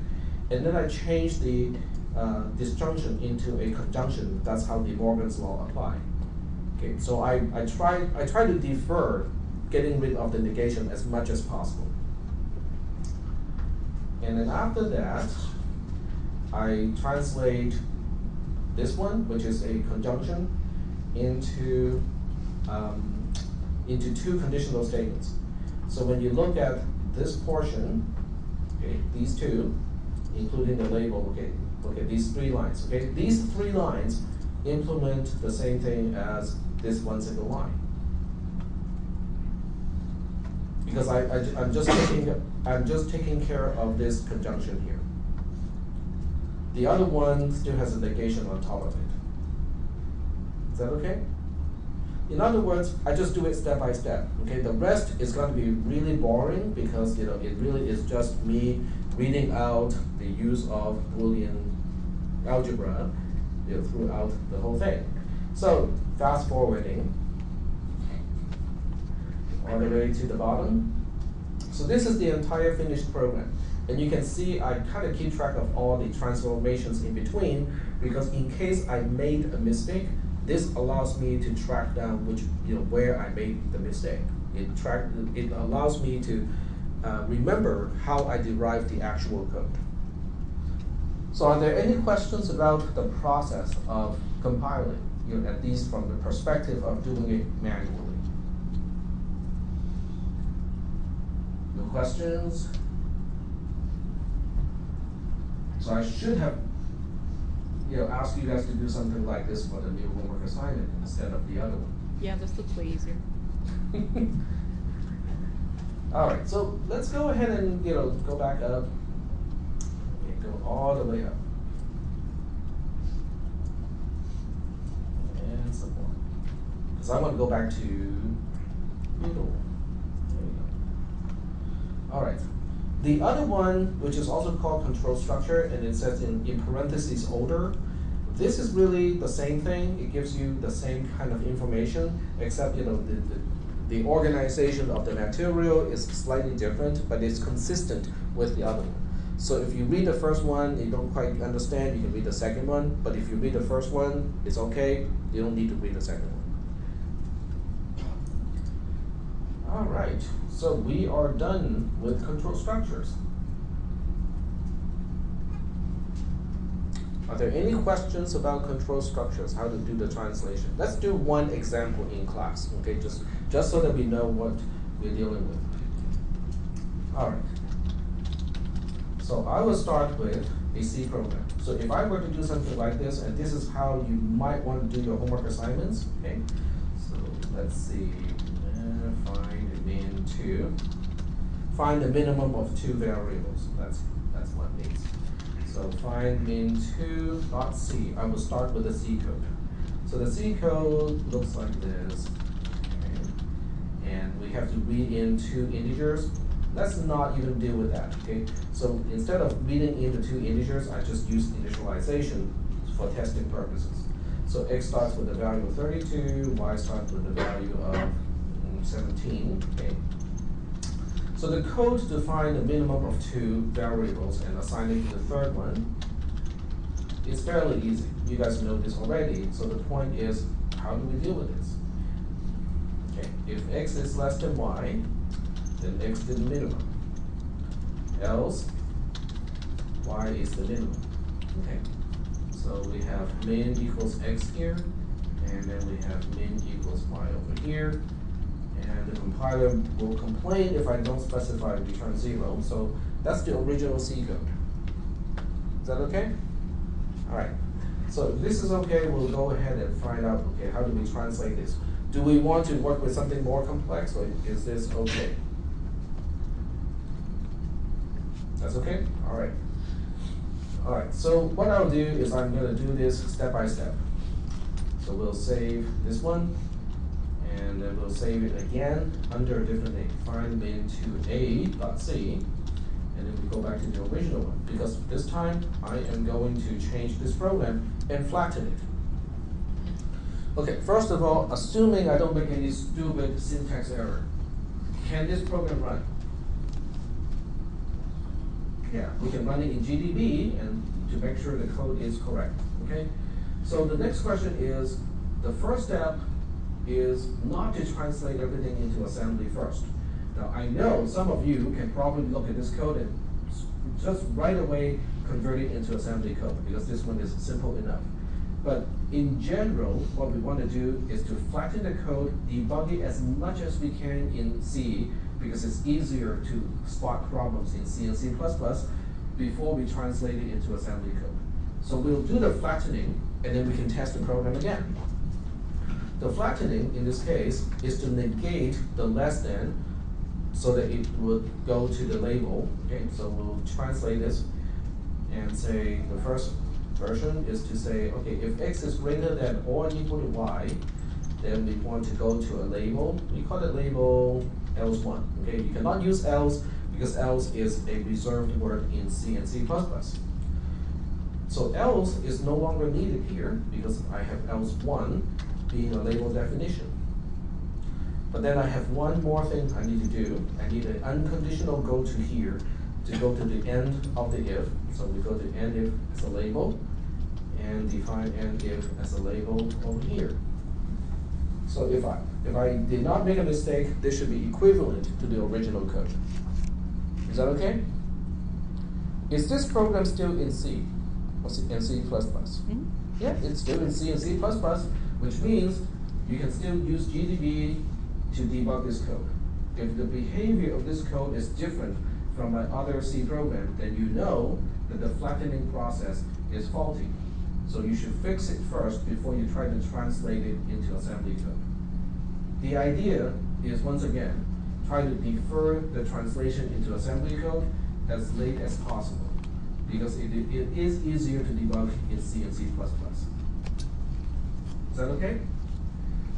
And then I change the uh, disjunction into a conjunction. That's how De Morgan's law apply. Okay, so I, I try I try to defer getting rid of the negation as much as possible. And then after that, I translate this one, which is a conjunction, into um, into two conditional statements. So when you look at this portion, okay, these two, including the label, okay, look at these three lines, okay? These three lines implement the same thing as this one single line. Because I, I, am just taking, I'm just taking care of this conjunction here. The other one still has a negation on top of it. Is that okay? In other words, I just do it step by step. Okay, the rest is going to be really boring because you know it really is just me reading out the use of Boolean algebra you know, throughout the whole thing. So fast forwarding all the way to the bottom. So this is the entire finished program. And you can see I kind of keep track of all the transformations in between because in case I made a mistake, this allows me to track down which you know where I made the mistake. It track it allows me to uh, remember how I derived the actual code. So are there any questions about the process of compiling, you know, at least from the perspective of doing it manually? No questions? So I should have you know, asked you guys to do something like this for the new homework assignment instead of the other one.
Yeah, this looks way easier. [LAUGHS]
All right, so let's go ahead and, you know, go back up. Okay, go all the way up. And some more. Because I want to go back to middle. There we go. All right. The other one, which is also called control structure, and it says in, in parentheses order, this is really the same thing. It gives you the same kind of information, except you know the, the, the organization of the material is slightly different, but it's consistent with the other one. So if you read the first one, you don't quite understand, you can read the second one. But if you read the first one, it's okay. You don't need to read the second one. All right, so we are done with control structures. Are there any questions about control structures, how to do the translation? Let's do one example in class, okay, just, just so that we know what we're dealing with. All right. So I will start with a C program. So if I were to do something like this, and this is how you might want to do your homework assignments, okay? So let's see, find min two. Find the minimum of two variables. That's that's what it means. So find min two dot C. I will start with the C code. So the C code looks like this. Okay. And we have to read in two integers. Let's not even deal with that, okay? So instead of reading in the two integers, I just use initialization for testing purposes. So x starts with the value of 32, y starts with the value of 17, okay? So the code to find the minimum of two variables and assign it to the third one is fairly easy. You guys know this already, so the point is, how do we deal with this? Okay, if x is less than y, then x is the minimum. Else, y is the minimum. Okay, so we have min equals x here, and then we have min equals y over here. And the compiler will complain if I don't specify return zero. So that's the original C code. Is that okay? All right. So if this is okay, we'll go ahead and find out, okay, how do we translate this? Do we want to work with something more complex, or is this okay? That's okay? All right. All right, so what I'll do is I'm gonna do this step by step. So we'll save this one, and then we'll save it again under a different name. Find min to a dot c, and then we go back to the original one, because this time I am going to change this program and flatten it. Okay, first of all, assuming I don't make any stupid syntax error, can this program run? Yeah, we can run it in GDB and to make sure the code is correct, okay? So the next question is, the first step is not to translate everything into assembly first. Now, I know some of you can probably look at this code and just right away convert it into assembly code because this one is simple enough. But in general, what we want to do is to flatten the code, debug it as much as we can in C, because it's easier to spot problems in C and C++ before we translate it into assembly code. So we'll do the flattening, and then we can test the program again. The flattening, in this case, is to negate the less than so that it would go to the label, okay, so we'll translate this and say the first version is to say, okay, if x is greater than or equal to y, then we want to go to a label, we call it label else one, okay, you cannot use else because else is a reserved word in C and C++. So else is no longer needed here because I have else one being a label definition. But then I have one more thing I need to do. I need an unconditional go to here to go to the end of the if. So we go to end if as a label and define end if as a label over here. So if I if I did not make a mistake, this should be equivalent to the original code. Is that okay? Is this program still in C? Or C- in C++? Mm-hmm. Yeah, it's still in C and C++, which means you can still use GDB to debug this code. If the behavior of this code is different from my other C program, then you know that the flattening process is faulty. So you should fix it first before you try to translate it into assembly code. The idea is once again, try to defer the translation into assembly code as late as possible because it, it is easier to debug in C and C++. Is that okay?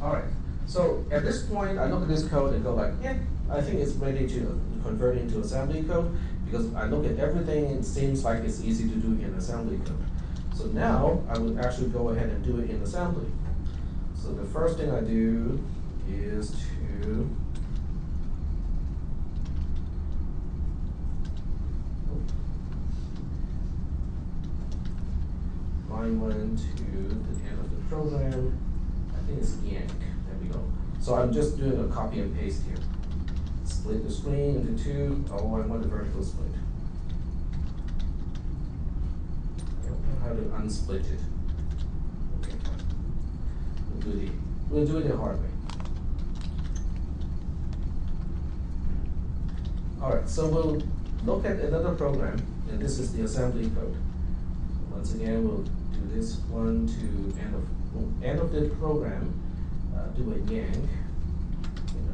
All right. So at this point, I look at this code and go like, yeah, I think it's ready to convert into assembly code because I look at everything, it seems like it's easy to do in assembly code. So now I would actually go ahead and do it in assembly. So the first thing I do is to line one to the end of the program. I think it's yank. There we go. So I'm just doing a copy and paste here. Split the screen into two. Oh, I want the vertical split. I don't know how to unsplit it. Okay. We'll do the we'll do it the hard way. All right, so we'll look at another program, and this is the assembly code. Once again, we'll do this one to end of end of the program. Uh, do a. And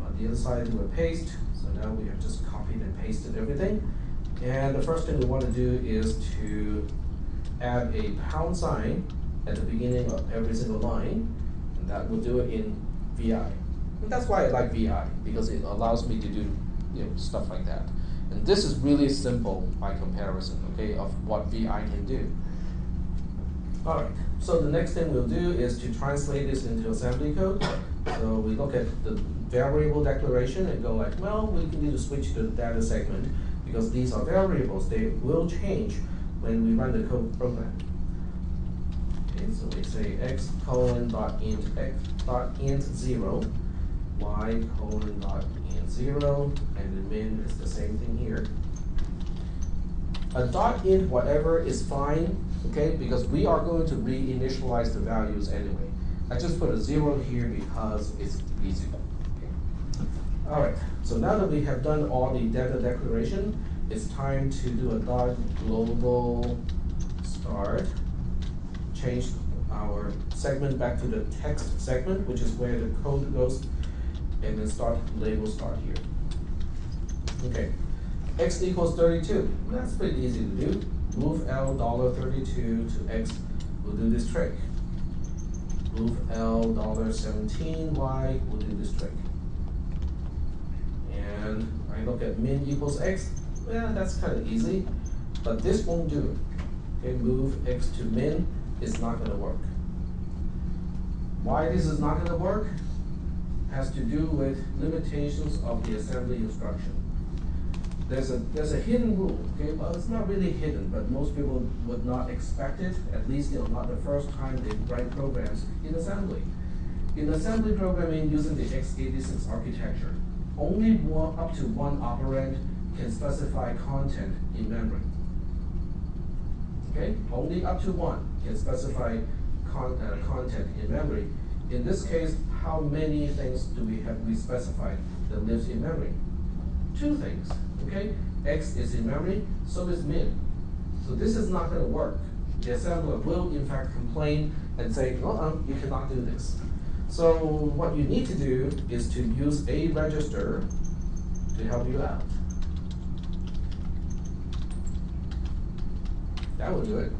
on the other side, do a paste. So now we have just copied and pasted everything. And the first thing we want to do is to add a pound sign at the beginning of every single line, and that will do it in VI. And that's why I like VI because it allows me to do you know stuff like that. And this is really simple by comparison, okay, of what VI can do. All right, so the next thing we'll do is to translate this into assembly code. So we look at the variable declaration and go like, well, we need to switch to the data segment because these are variables. They will change when we run the code program. Okay, so we say x colon dot int x dot int zero, y colon dot int zero, and the min is the same thing here. A dot int whatever is fine, okay, because we are going to reinitialize the values anyway. I just put a zero here because it's easy. Okay. All right, so now that we have done all the data declaration, it's time to do a dot global start. Change our segment back to the text segment, which is where the code goes, and then start label start here. Okay, x equals thirty-two. That's pretty easy to do. Move L dollar thirty-two to x will do this trick. Move L dollar seventeen Y will do this trick. And I look at min equals x. Well, that's kind of easy, but this won't do. Okay, move x to min is not going to work. Why this is not going to work has to do with limitations of the assembly instruction there's a there's a hidden rule, okay? Well, it's not really hidden, but most people would not expect it. At least you know, not the first time they write programs in assembly. In assembly programming using the x86 architecture, only one up to one operand can specify content in memory. Okay, only up to one can specify con uh, content in memory. In this case, how many things do we have we specified that lives in memory? Two things okay? X is in memory, so is min. So this is not gonna work. The assembler will in fact complain and say, oh, um, you cannot do this. So what you need to do is to use a register to help you out. That will do it.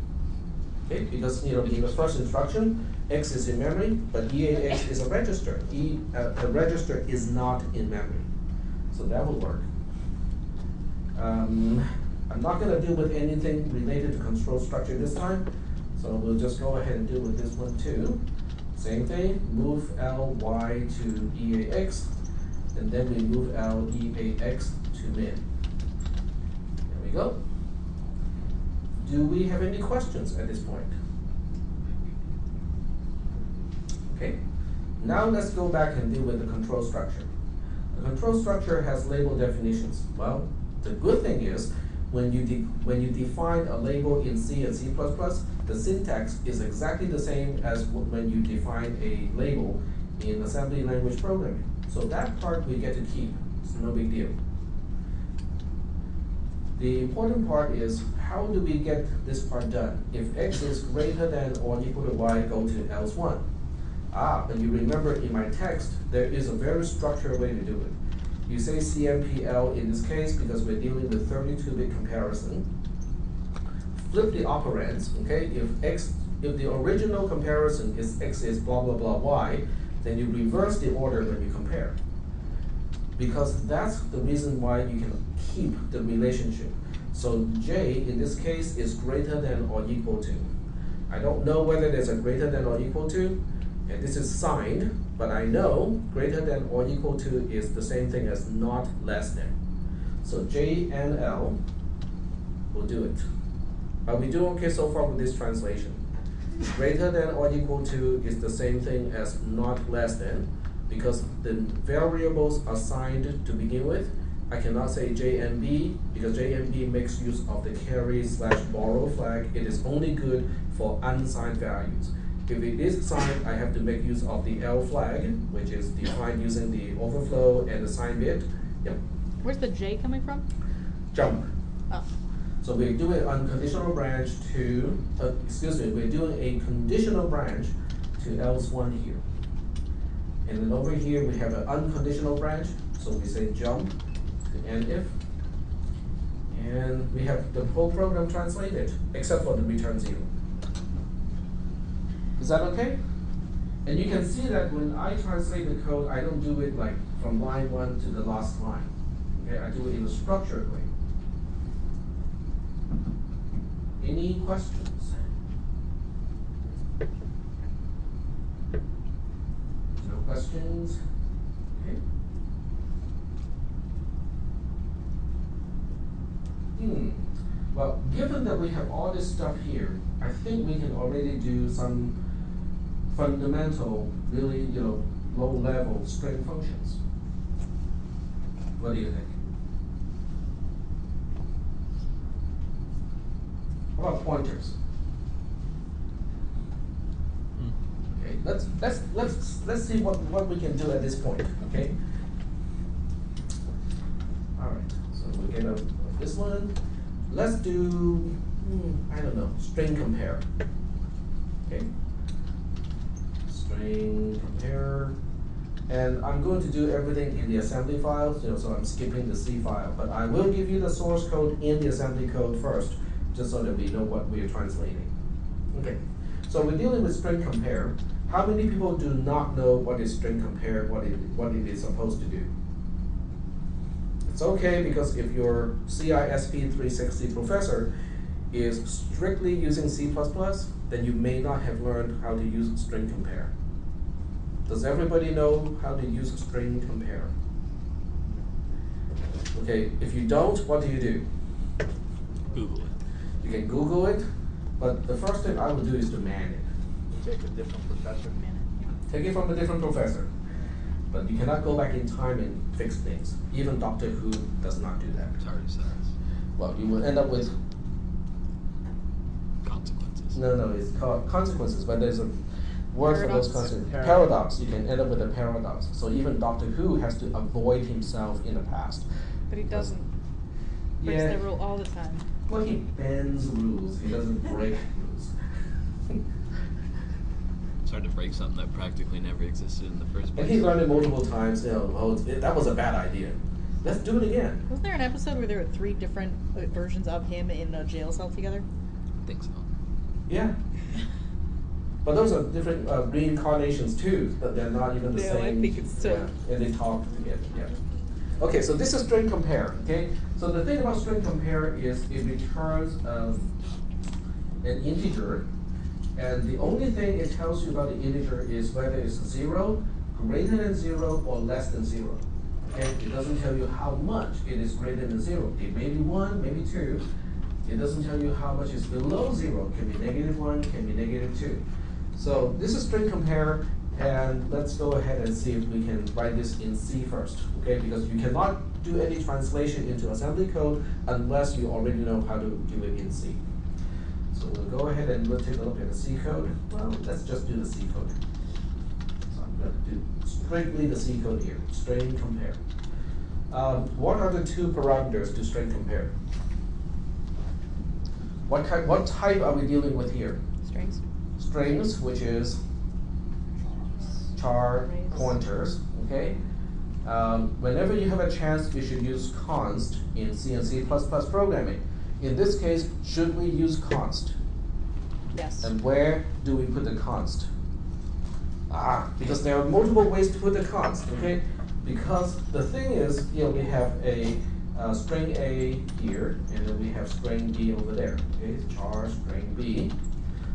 Okay, because, you know, the first instruction, X is in memory, but EAX is a register. E, uh, a register is not in memory. So that will work. Um, I'm not gonna deal with anything related to control structure this time, so we'll just go ahead and deal with this one too. Same thing, move L, Y to EAX, and then we move L, EAX to min. There we go. Do we have any questions at this point? Okay, now let's go back and deal with the control structure. The control structure has label definitions. Well, the good thing is, when you when you define a label in C and C++, the syntax is exactly the same as when you define a label in assembly language programming. So that part we get to keep, it's no big deal. The important part is, how do we get this part done? If x is greater than or equal to y, go to else one. Ah, but you remember in my text, there is a very structured way to do it. You say CMPL in this case because we're dealing with thirty-two bit comparison. Flip the operands, okay? If x, if the original comparison is x is blah blah blah y, then you reverse the order when you compare. Because that's the reason why you can keep the relationship. So J in this case is greater than or equal to. I don't know whether there's a greater than or equal to, and this is signed, but I know greater than or equal to is the same thing as not less than. So J and L will do it. Are we doing okay so far with this translation? Greater than or equal to is the same thing as not less than, because the variables assigned to begin with. I cannot say J and B, because J and B makes use of the carry slash borrow flag. It is only good for unsigned values. If it is signed, I have to make use of the L flag, which is defined using the overflow and the sign bit. Yep,
Where's the J coming from?
jump.
Oh,
So we're doing unconditional branch to, uh, excuse me, we're doing a conditional branch to else one here. And then over here, we have an unconditional branch, so we say jump to end if. And we have the whole program translated, except for the return zero. Is that okay? And you can see that when I translate the code, I don't do it like from line one to the last line. Okay, I do it in a structured way. Any questions? No questions? Okay. Hmm, well, given that we have all this stuff here, I think we can already do some fundamental, really, you know, low-level string functions. What do you think? How about pointers? Okay, let's let's let's let's see what what we can do at this point. Okay. All right. So we get a this one. Let's do I don't know string compare. Okay. String compare. And I'm going to do everything in the assembly file, so I'm skipping the C file. But I will give you the source code in the assembly code first, just so that we know what we are translating. Okay, so we're dealing with string compare. How many people do not know what is string compare, what it, what it is supposed to do? It's okay because if your CISP 360 professor is strictly using C++, then you may not have learned how to use string compare. Does everybody know how to use a string compare? Okay, if you don't, what do you do?
Google it.
You can Google it, but the first thing I would do is to man it.
Take a different professor.
Take it from a different professor. But you cannot go back in time and fix things. Even Doctor Who does not do that.
It already says
Well, you will end up with
consequences.
no, no. It's called consequences, but there's a word for those
Paradox?
consequences.
Paradox.
Paradox. You can end up with a paradox. So even Doctor Who has to avoid himself in the past.
but he doesn't. Breaks
Yeah.
the rule all the time.
Well, he bends rules. He doesn't break rules.
It's hard to break something that practically never existed in the first place.
And he learned it multiple times. You know, oh, it- that was a bad idea. Let's do it again.
Wasn't there an episode where there were three different uh, versions of him in a jail cell together?
I think so.
Yeah. But those are different uh, reincarnations too, but they're not even the
No, I
same.
think it's still-
yeah, and they talk together. Yeah. Okay, so this is string compare. Okay, so the thing about string compare is it returns um, an integer, and the only thing it tells you about the integer is whether it's zero, greater than zero, or less than zero. Okay, it doesn't tell you how much it is greater than zero. It may be one, maybe two. It doesn't tell you how much is below zero. It Can be negative one, can be negative two. So this is string compare, and let's go ahead and see if we can write this in C first, okay? Because you cannot do any translation into assembly code unless you already know how to do it in C. So we'll go ahead and we'll take a look at the C code. Well, let's just do the C code. So I'm gonna do strictly the C code here, string compare. Um, what are the two parameters to string compare? What kind, what type are we dealing with here?
Strings?
Strings, which is char pointers, okay? Um, whenever you have a chance, you should use const in C and C++ programming. In this case, should we use const?
Yes.
And where do we put the const? Ah, because there are multiple ways to put the const, okay? Because the thing is, you know, we have a uh, string A here, and then we have string B over there, okay? Char string B.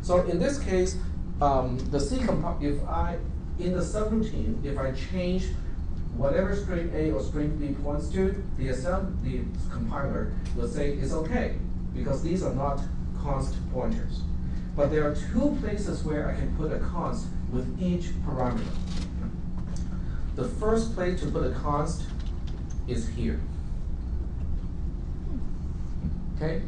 So in this case, um, the C comp, if I, in the subroutine, if I change whatever string A or string B points to, the assem, the compiler will say it's okay, because these are not const pointers. But there are two places where I can put a const with each parameter. The first place to put a const is here. Okay?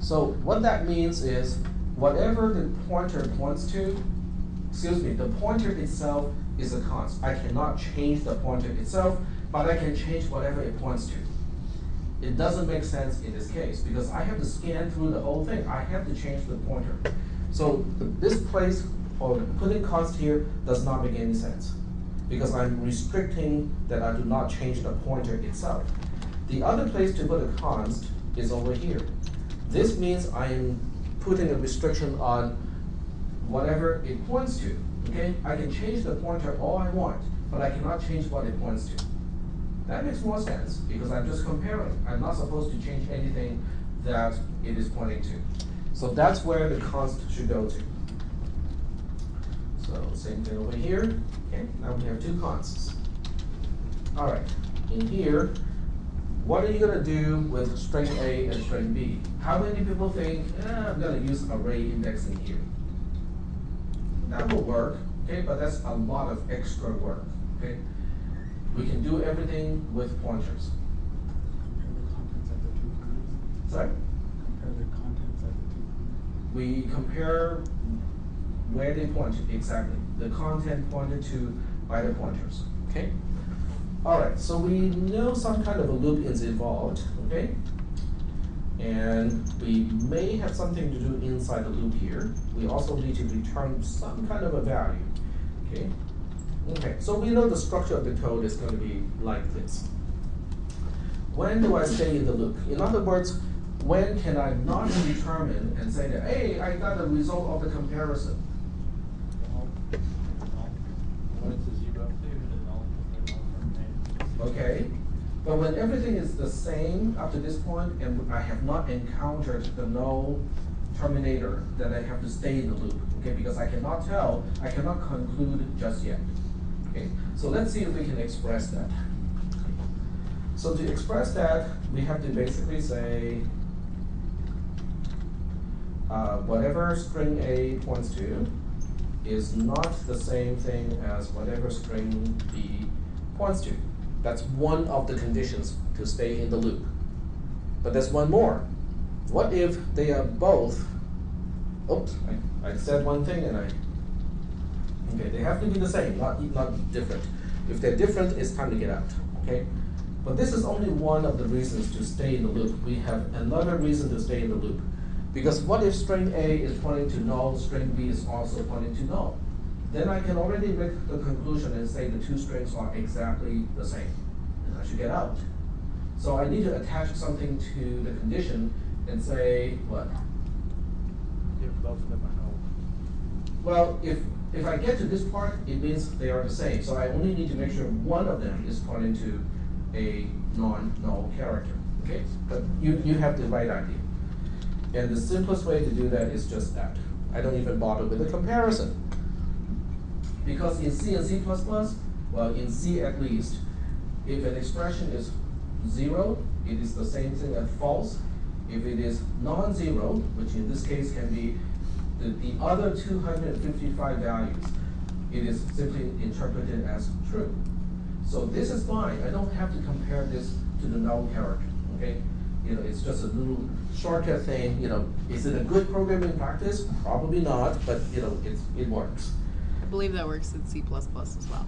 So what that means is whatever the pointer points to, excuse me, the pointer itself is a const. I cannot change the pointer itself, but I can change whatever it points to. It doesn't make sense in this case because I have to scan through the whole thing. I have to change the pointer. So th- this place or putting const here does not make any sense because I'm restricting that I do not change the pointer itself. The other place to put a const is over here. This means I am putting a restriction on whatever it points to. Okay, I can change the pointer all I want, but I cannot change what it points to. That makes more sense because I'm just comparing. I'm not supposed to change anything that it is pointing to. So that's where the const should go to. So same thing over here. Okay, now we have two consts. All right, in here, what are you gonna do with string A and string B? How many people think, eh, I'm gonna use array indexing here? That will work, okay, but that's a lot of extra work, okay? We can do everything with pointers.
Compare the contents of the two queries.
Sorry?
Compare the contents of the two.
We compare where they point exactly, the content pointed to by the pointers, okay? All right, so we know some kind of a loop is involved, okay? And we may have something to do inside the loop here. We also need to return some kind of a value, okay? Okay, so we know the structure of the code is gonna be like this. When do I stay in the loop? In other words, when can I not determine and say that, hey, I got the result of the comparison?
When it's a zero, leave it at null, if they're null terminate.
Okay? But when everything is the same up to this point and I have not encountered the null terminator, then I have to stay in the loop, okay? Because I cannot tell, I cannot conclude just yet. Okay, so let's see if we can express that. So to express that, we have to basically say, uh, whatever string A points to is not the same thing as whatever string B points to. That's one of the conditions to stay in the loop. But there's one more. What if they are both, oops, I, I said one thing and I, okay, they have to be the same, not, not different. If they're different, it's time to get out, okay? But this is only one of the reasons to stay in the loop. We have another reason to stay in the loop. Because what if string A is pointing to null, string B is also pointing to null? Then I can already make the conclusion and say the two strings are exactly the same. And I should get out. So I need to attach something to the condition and say, what?
If both of them are null.
Well, if, if I get to this part, it means they are the same, so I only need to make sure one of them is pointing to a non-null character, okay? But you, you have the right idea. And the simplest way to do that is just that. I don't even bother with the comparison. Because in C and C well, in C at least, if an expression is zero, it is the same thing as false. If it is non-zero, which in this case can be the, the other two hundred and fifty-five values, it is simply interpreted as true. So this is fine, I don't have to compare this to the null character, okay? You know, it's just a little shortcut thing, you know, is it a good programming practice? Probably not, but you know, it's, it works.
I believe that works in C plus plus as well.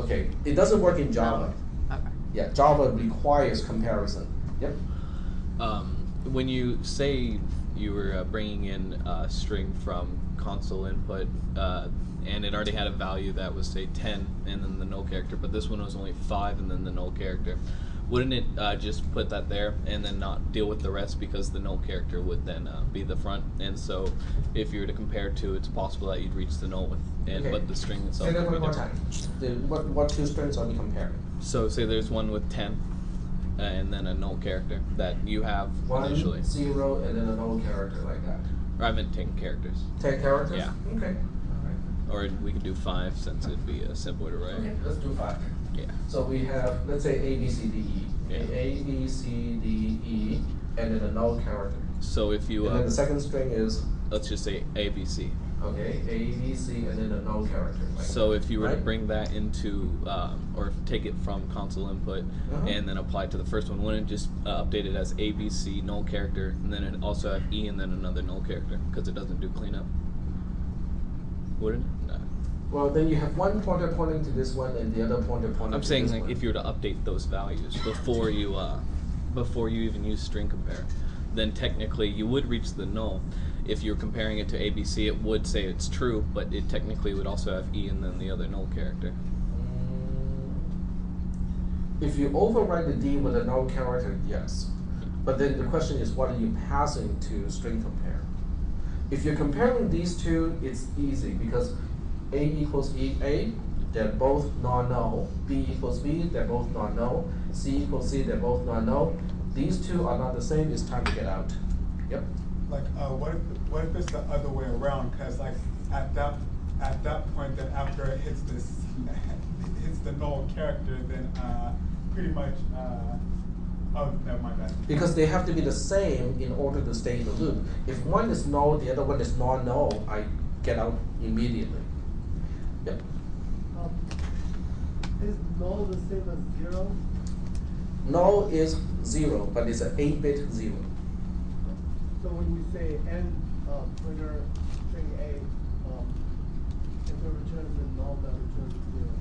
Okay, it doesn't work in Java.
Okay.
Yeah, Java requires comparison. Yep.
Um, when you say you were uh, bringing in a string from console input, uh, and it already had a value that was say 10 and then the null character, but this one was only 5 and then the null character, wouldn't it uh, just put that there and then not deal with the rest because the null character would then uh, be the front? And so if you were to compare two, it's possible that you'd reach the null with, and
Okay.
but the string itself
Say that one more time. The, what, what two strings are we comparing?
So say there's one with 10 uh, and then a null character that you have initially.
One, zero, and then a null character like that.
Or I meant 10 characters.
Ten characters?
Yeah.
Okay.
Or we could do 5 since it'd be simpler to write.
Okay, let's do five.
Yeah.
So we have, let's say A, B, C, D, E.
Yeah.
A, B, C, D, E, and then a null character.
So if you,
And then
uh,
the second string is,
let's just say ABC.
okay, A, B, C, and then a null character. like
So if you were to bring that into, um, or take it from console input
Uh-huh.
and then apply it to the first one, wouldn't it just uh, update it as ABC null character and then it also have E and then another null character because it doesn't do cleanup? Wouldn't it?
Well, then you have one pointer pointing to this one and the other pointer pointing to the one.
I'm
to
saying
this
like
one.
if you were to update those values before [LAUGHS] you uh, before you even use string compare, then technically you would reach the null. If you're comparing it to ABC, it would say it's true, but it technically would also have E and then the other null character.
Mm, If you override the D with a null character, yes. But then the question is, what are you passing to string compare? If you're comparing these two, it's easy because A equals E A, they're both non-null. B equals B, they're both non-null. C equals C, they're both non-null. These two are not the same, it's time to get out. Yep.
Like, uh, what if, what if it's the other way around? Cause like, at that, at that point, then after it hits this, [LAUGHS] hits the null character, then, uh, pretty much, uh, oh, never mind that.
Because they have to be the same in order to stay in the loop. If one is null, the other one is non-null, I get out immediately. Yep.
Um, is null the same as zero?
Null is zero, but it's an eight-bit zero.
So when you say n uh, pointer string A, um, if it returns a null, that returns zero.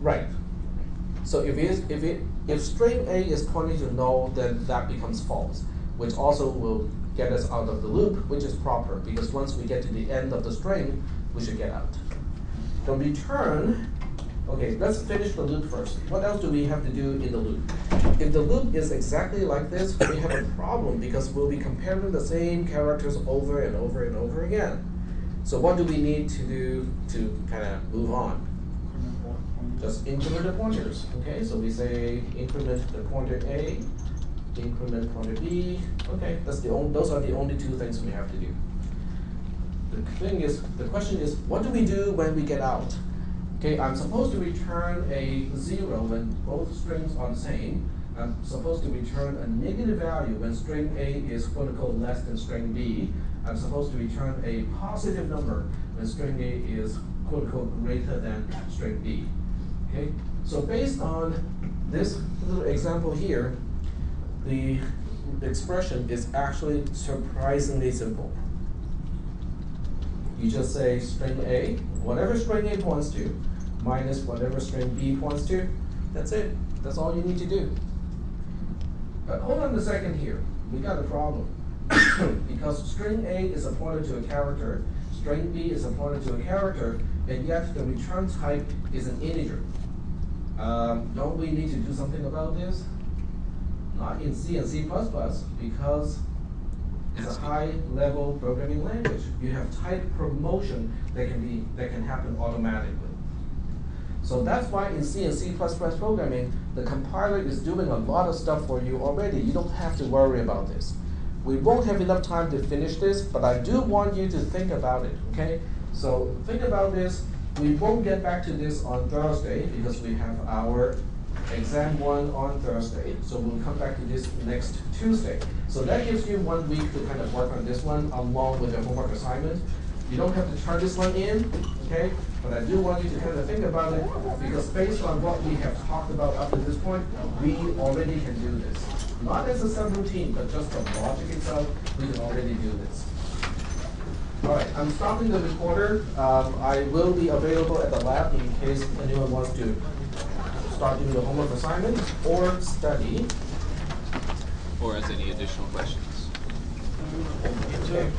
Right. So if it if it, if string A is pointing to null, then that becomes false, which also will get us out of the loop, which is proper, because once we get to the end of the string, we should get out. The return, okay, let's finish the loop first. What else do we have to do in the loop? If the loop is exactly like this, we have a problem because we'll be comparing the same characters over and over and over again. So what do we need to do to kind of move on? Just increment the pointers, okay, so we say increment the pointer A, increment pointer B, okay, that's the only, those are the only two things we have to do. The thing is, the question is, what do we do when we get out? Okay, I'm supposed to return a zero when both strings are the same. I'm supposed to return a negative value when string A is quote unquote less than string B. I'm supposed to return a positive number when string A is quote unquote greater than string B. Okay, so based on this little example here, the expression is actually surprisingly simple. You just say string A, whatever string A points to, minus whatever string B points to, that's it. That's all you need to do. But hold on a second here, we got a problem. [COUGHS] because string A is a pointer to a character, string B is a pointer to a character, and yet the return type is an integer. Um, don't we need to do something about this? Not in C and C because it's a high-level programming language. You have type promotion that can be, that can happen automatically. So that's why in C and C programming, the compiler is doing a lot of stuff for you already. You don't have to worry about this. We won't have enough time to finish this, but I do want you to think about it, okay? So think about this. We won't get back to this on Thursday because we have our exam one on Thursday. So we'll come back to this next Tuesday. So that gives you one week to kind of work on this one along with your homework assignment. You don't have to turn this one in, okay? But I do want you to kind of think about it because based on what we have talked about up to this point, we already can do this. Not as a subroutine, but just the logic itself, we can already do this. All right, I'm stopping the recorder. Um, I will be available at the lab in case anyone wants to start doing the homework assignment or study.
Or has any additional questions?
Okay.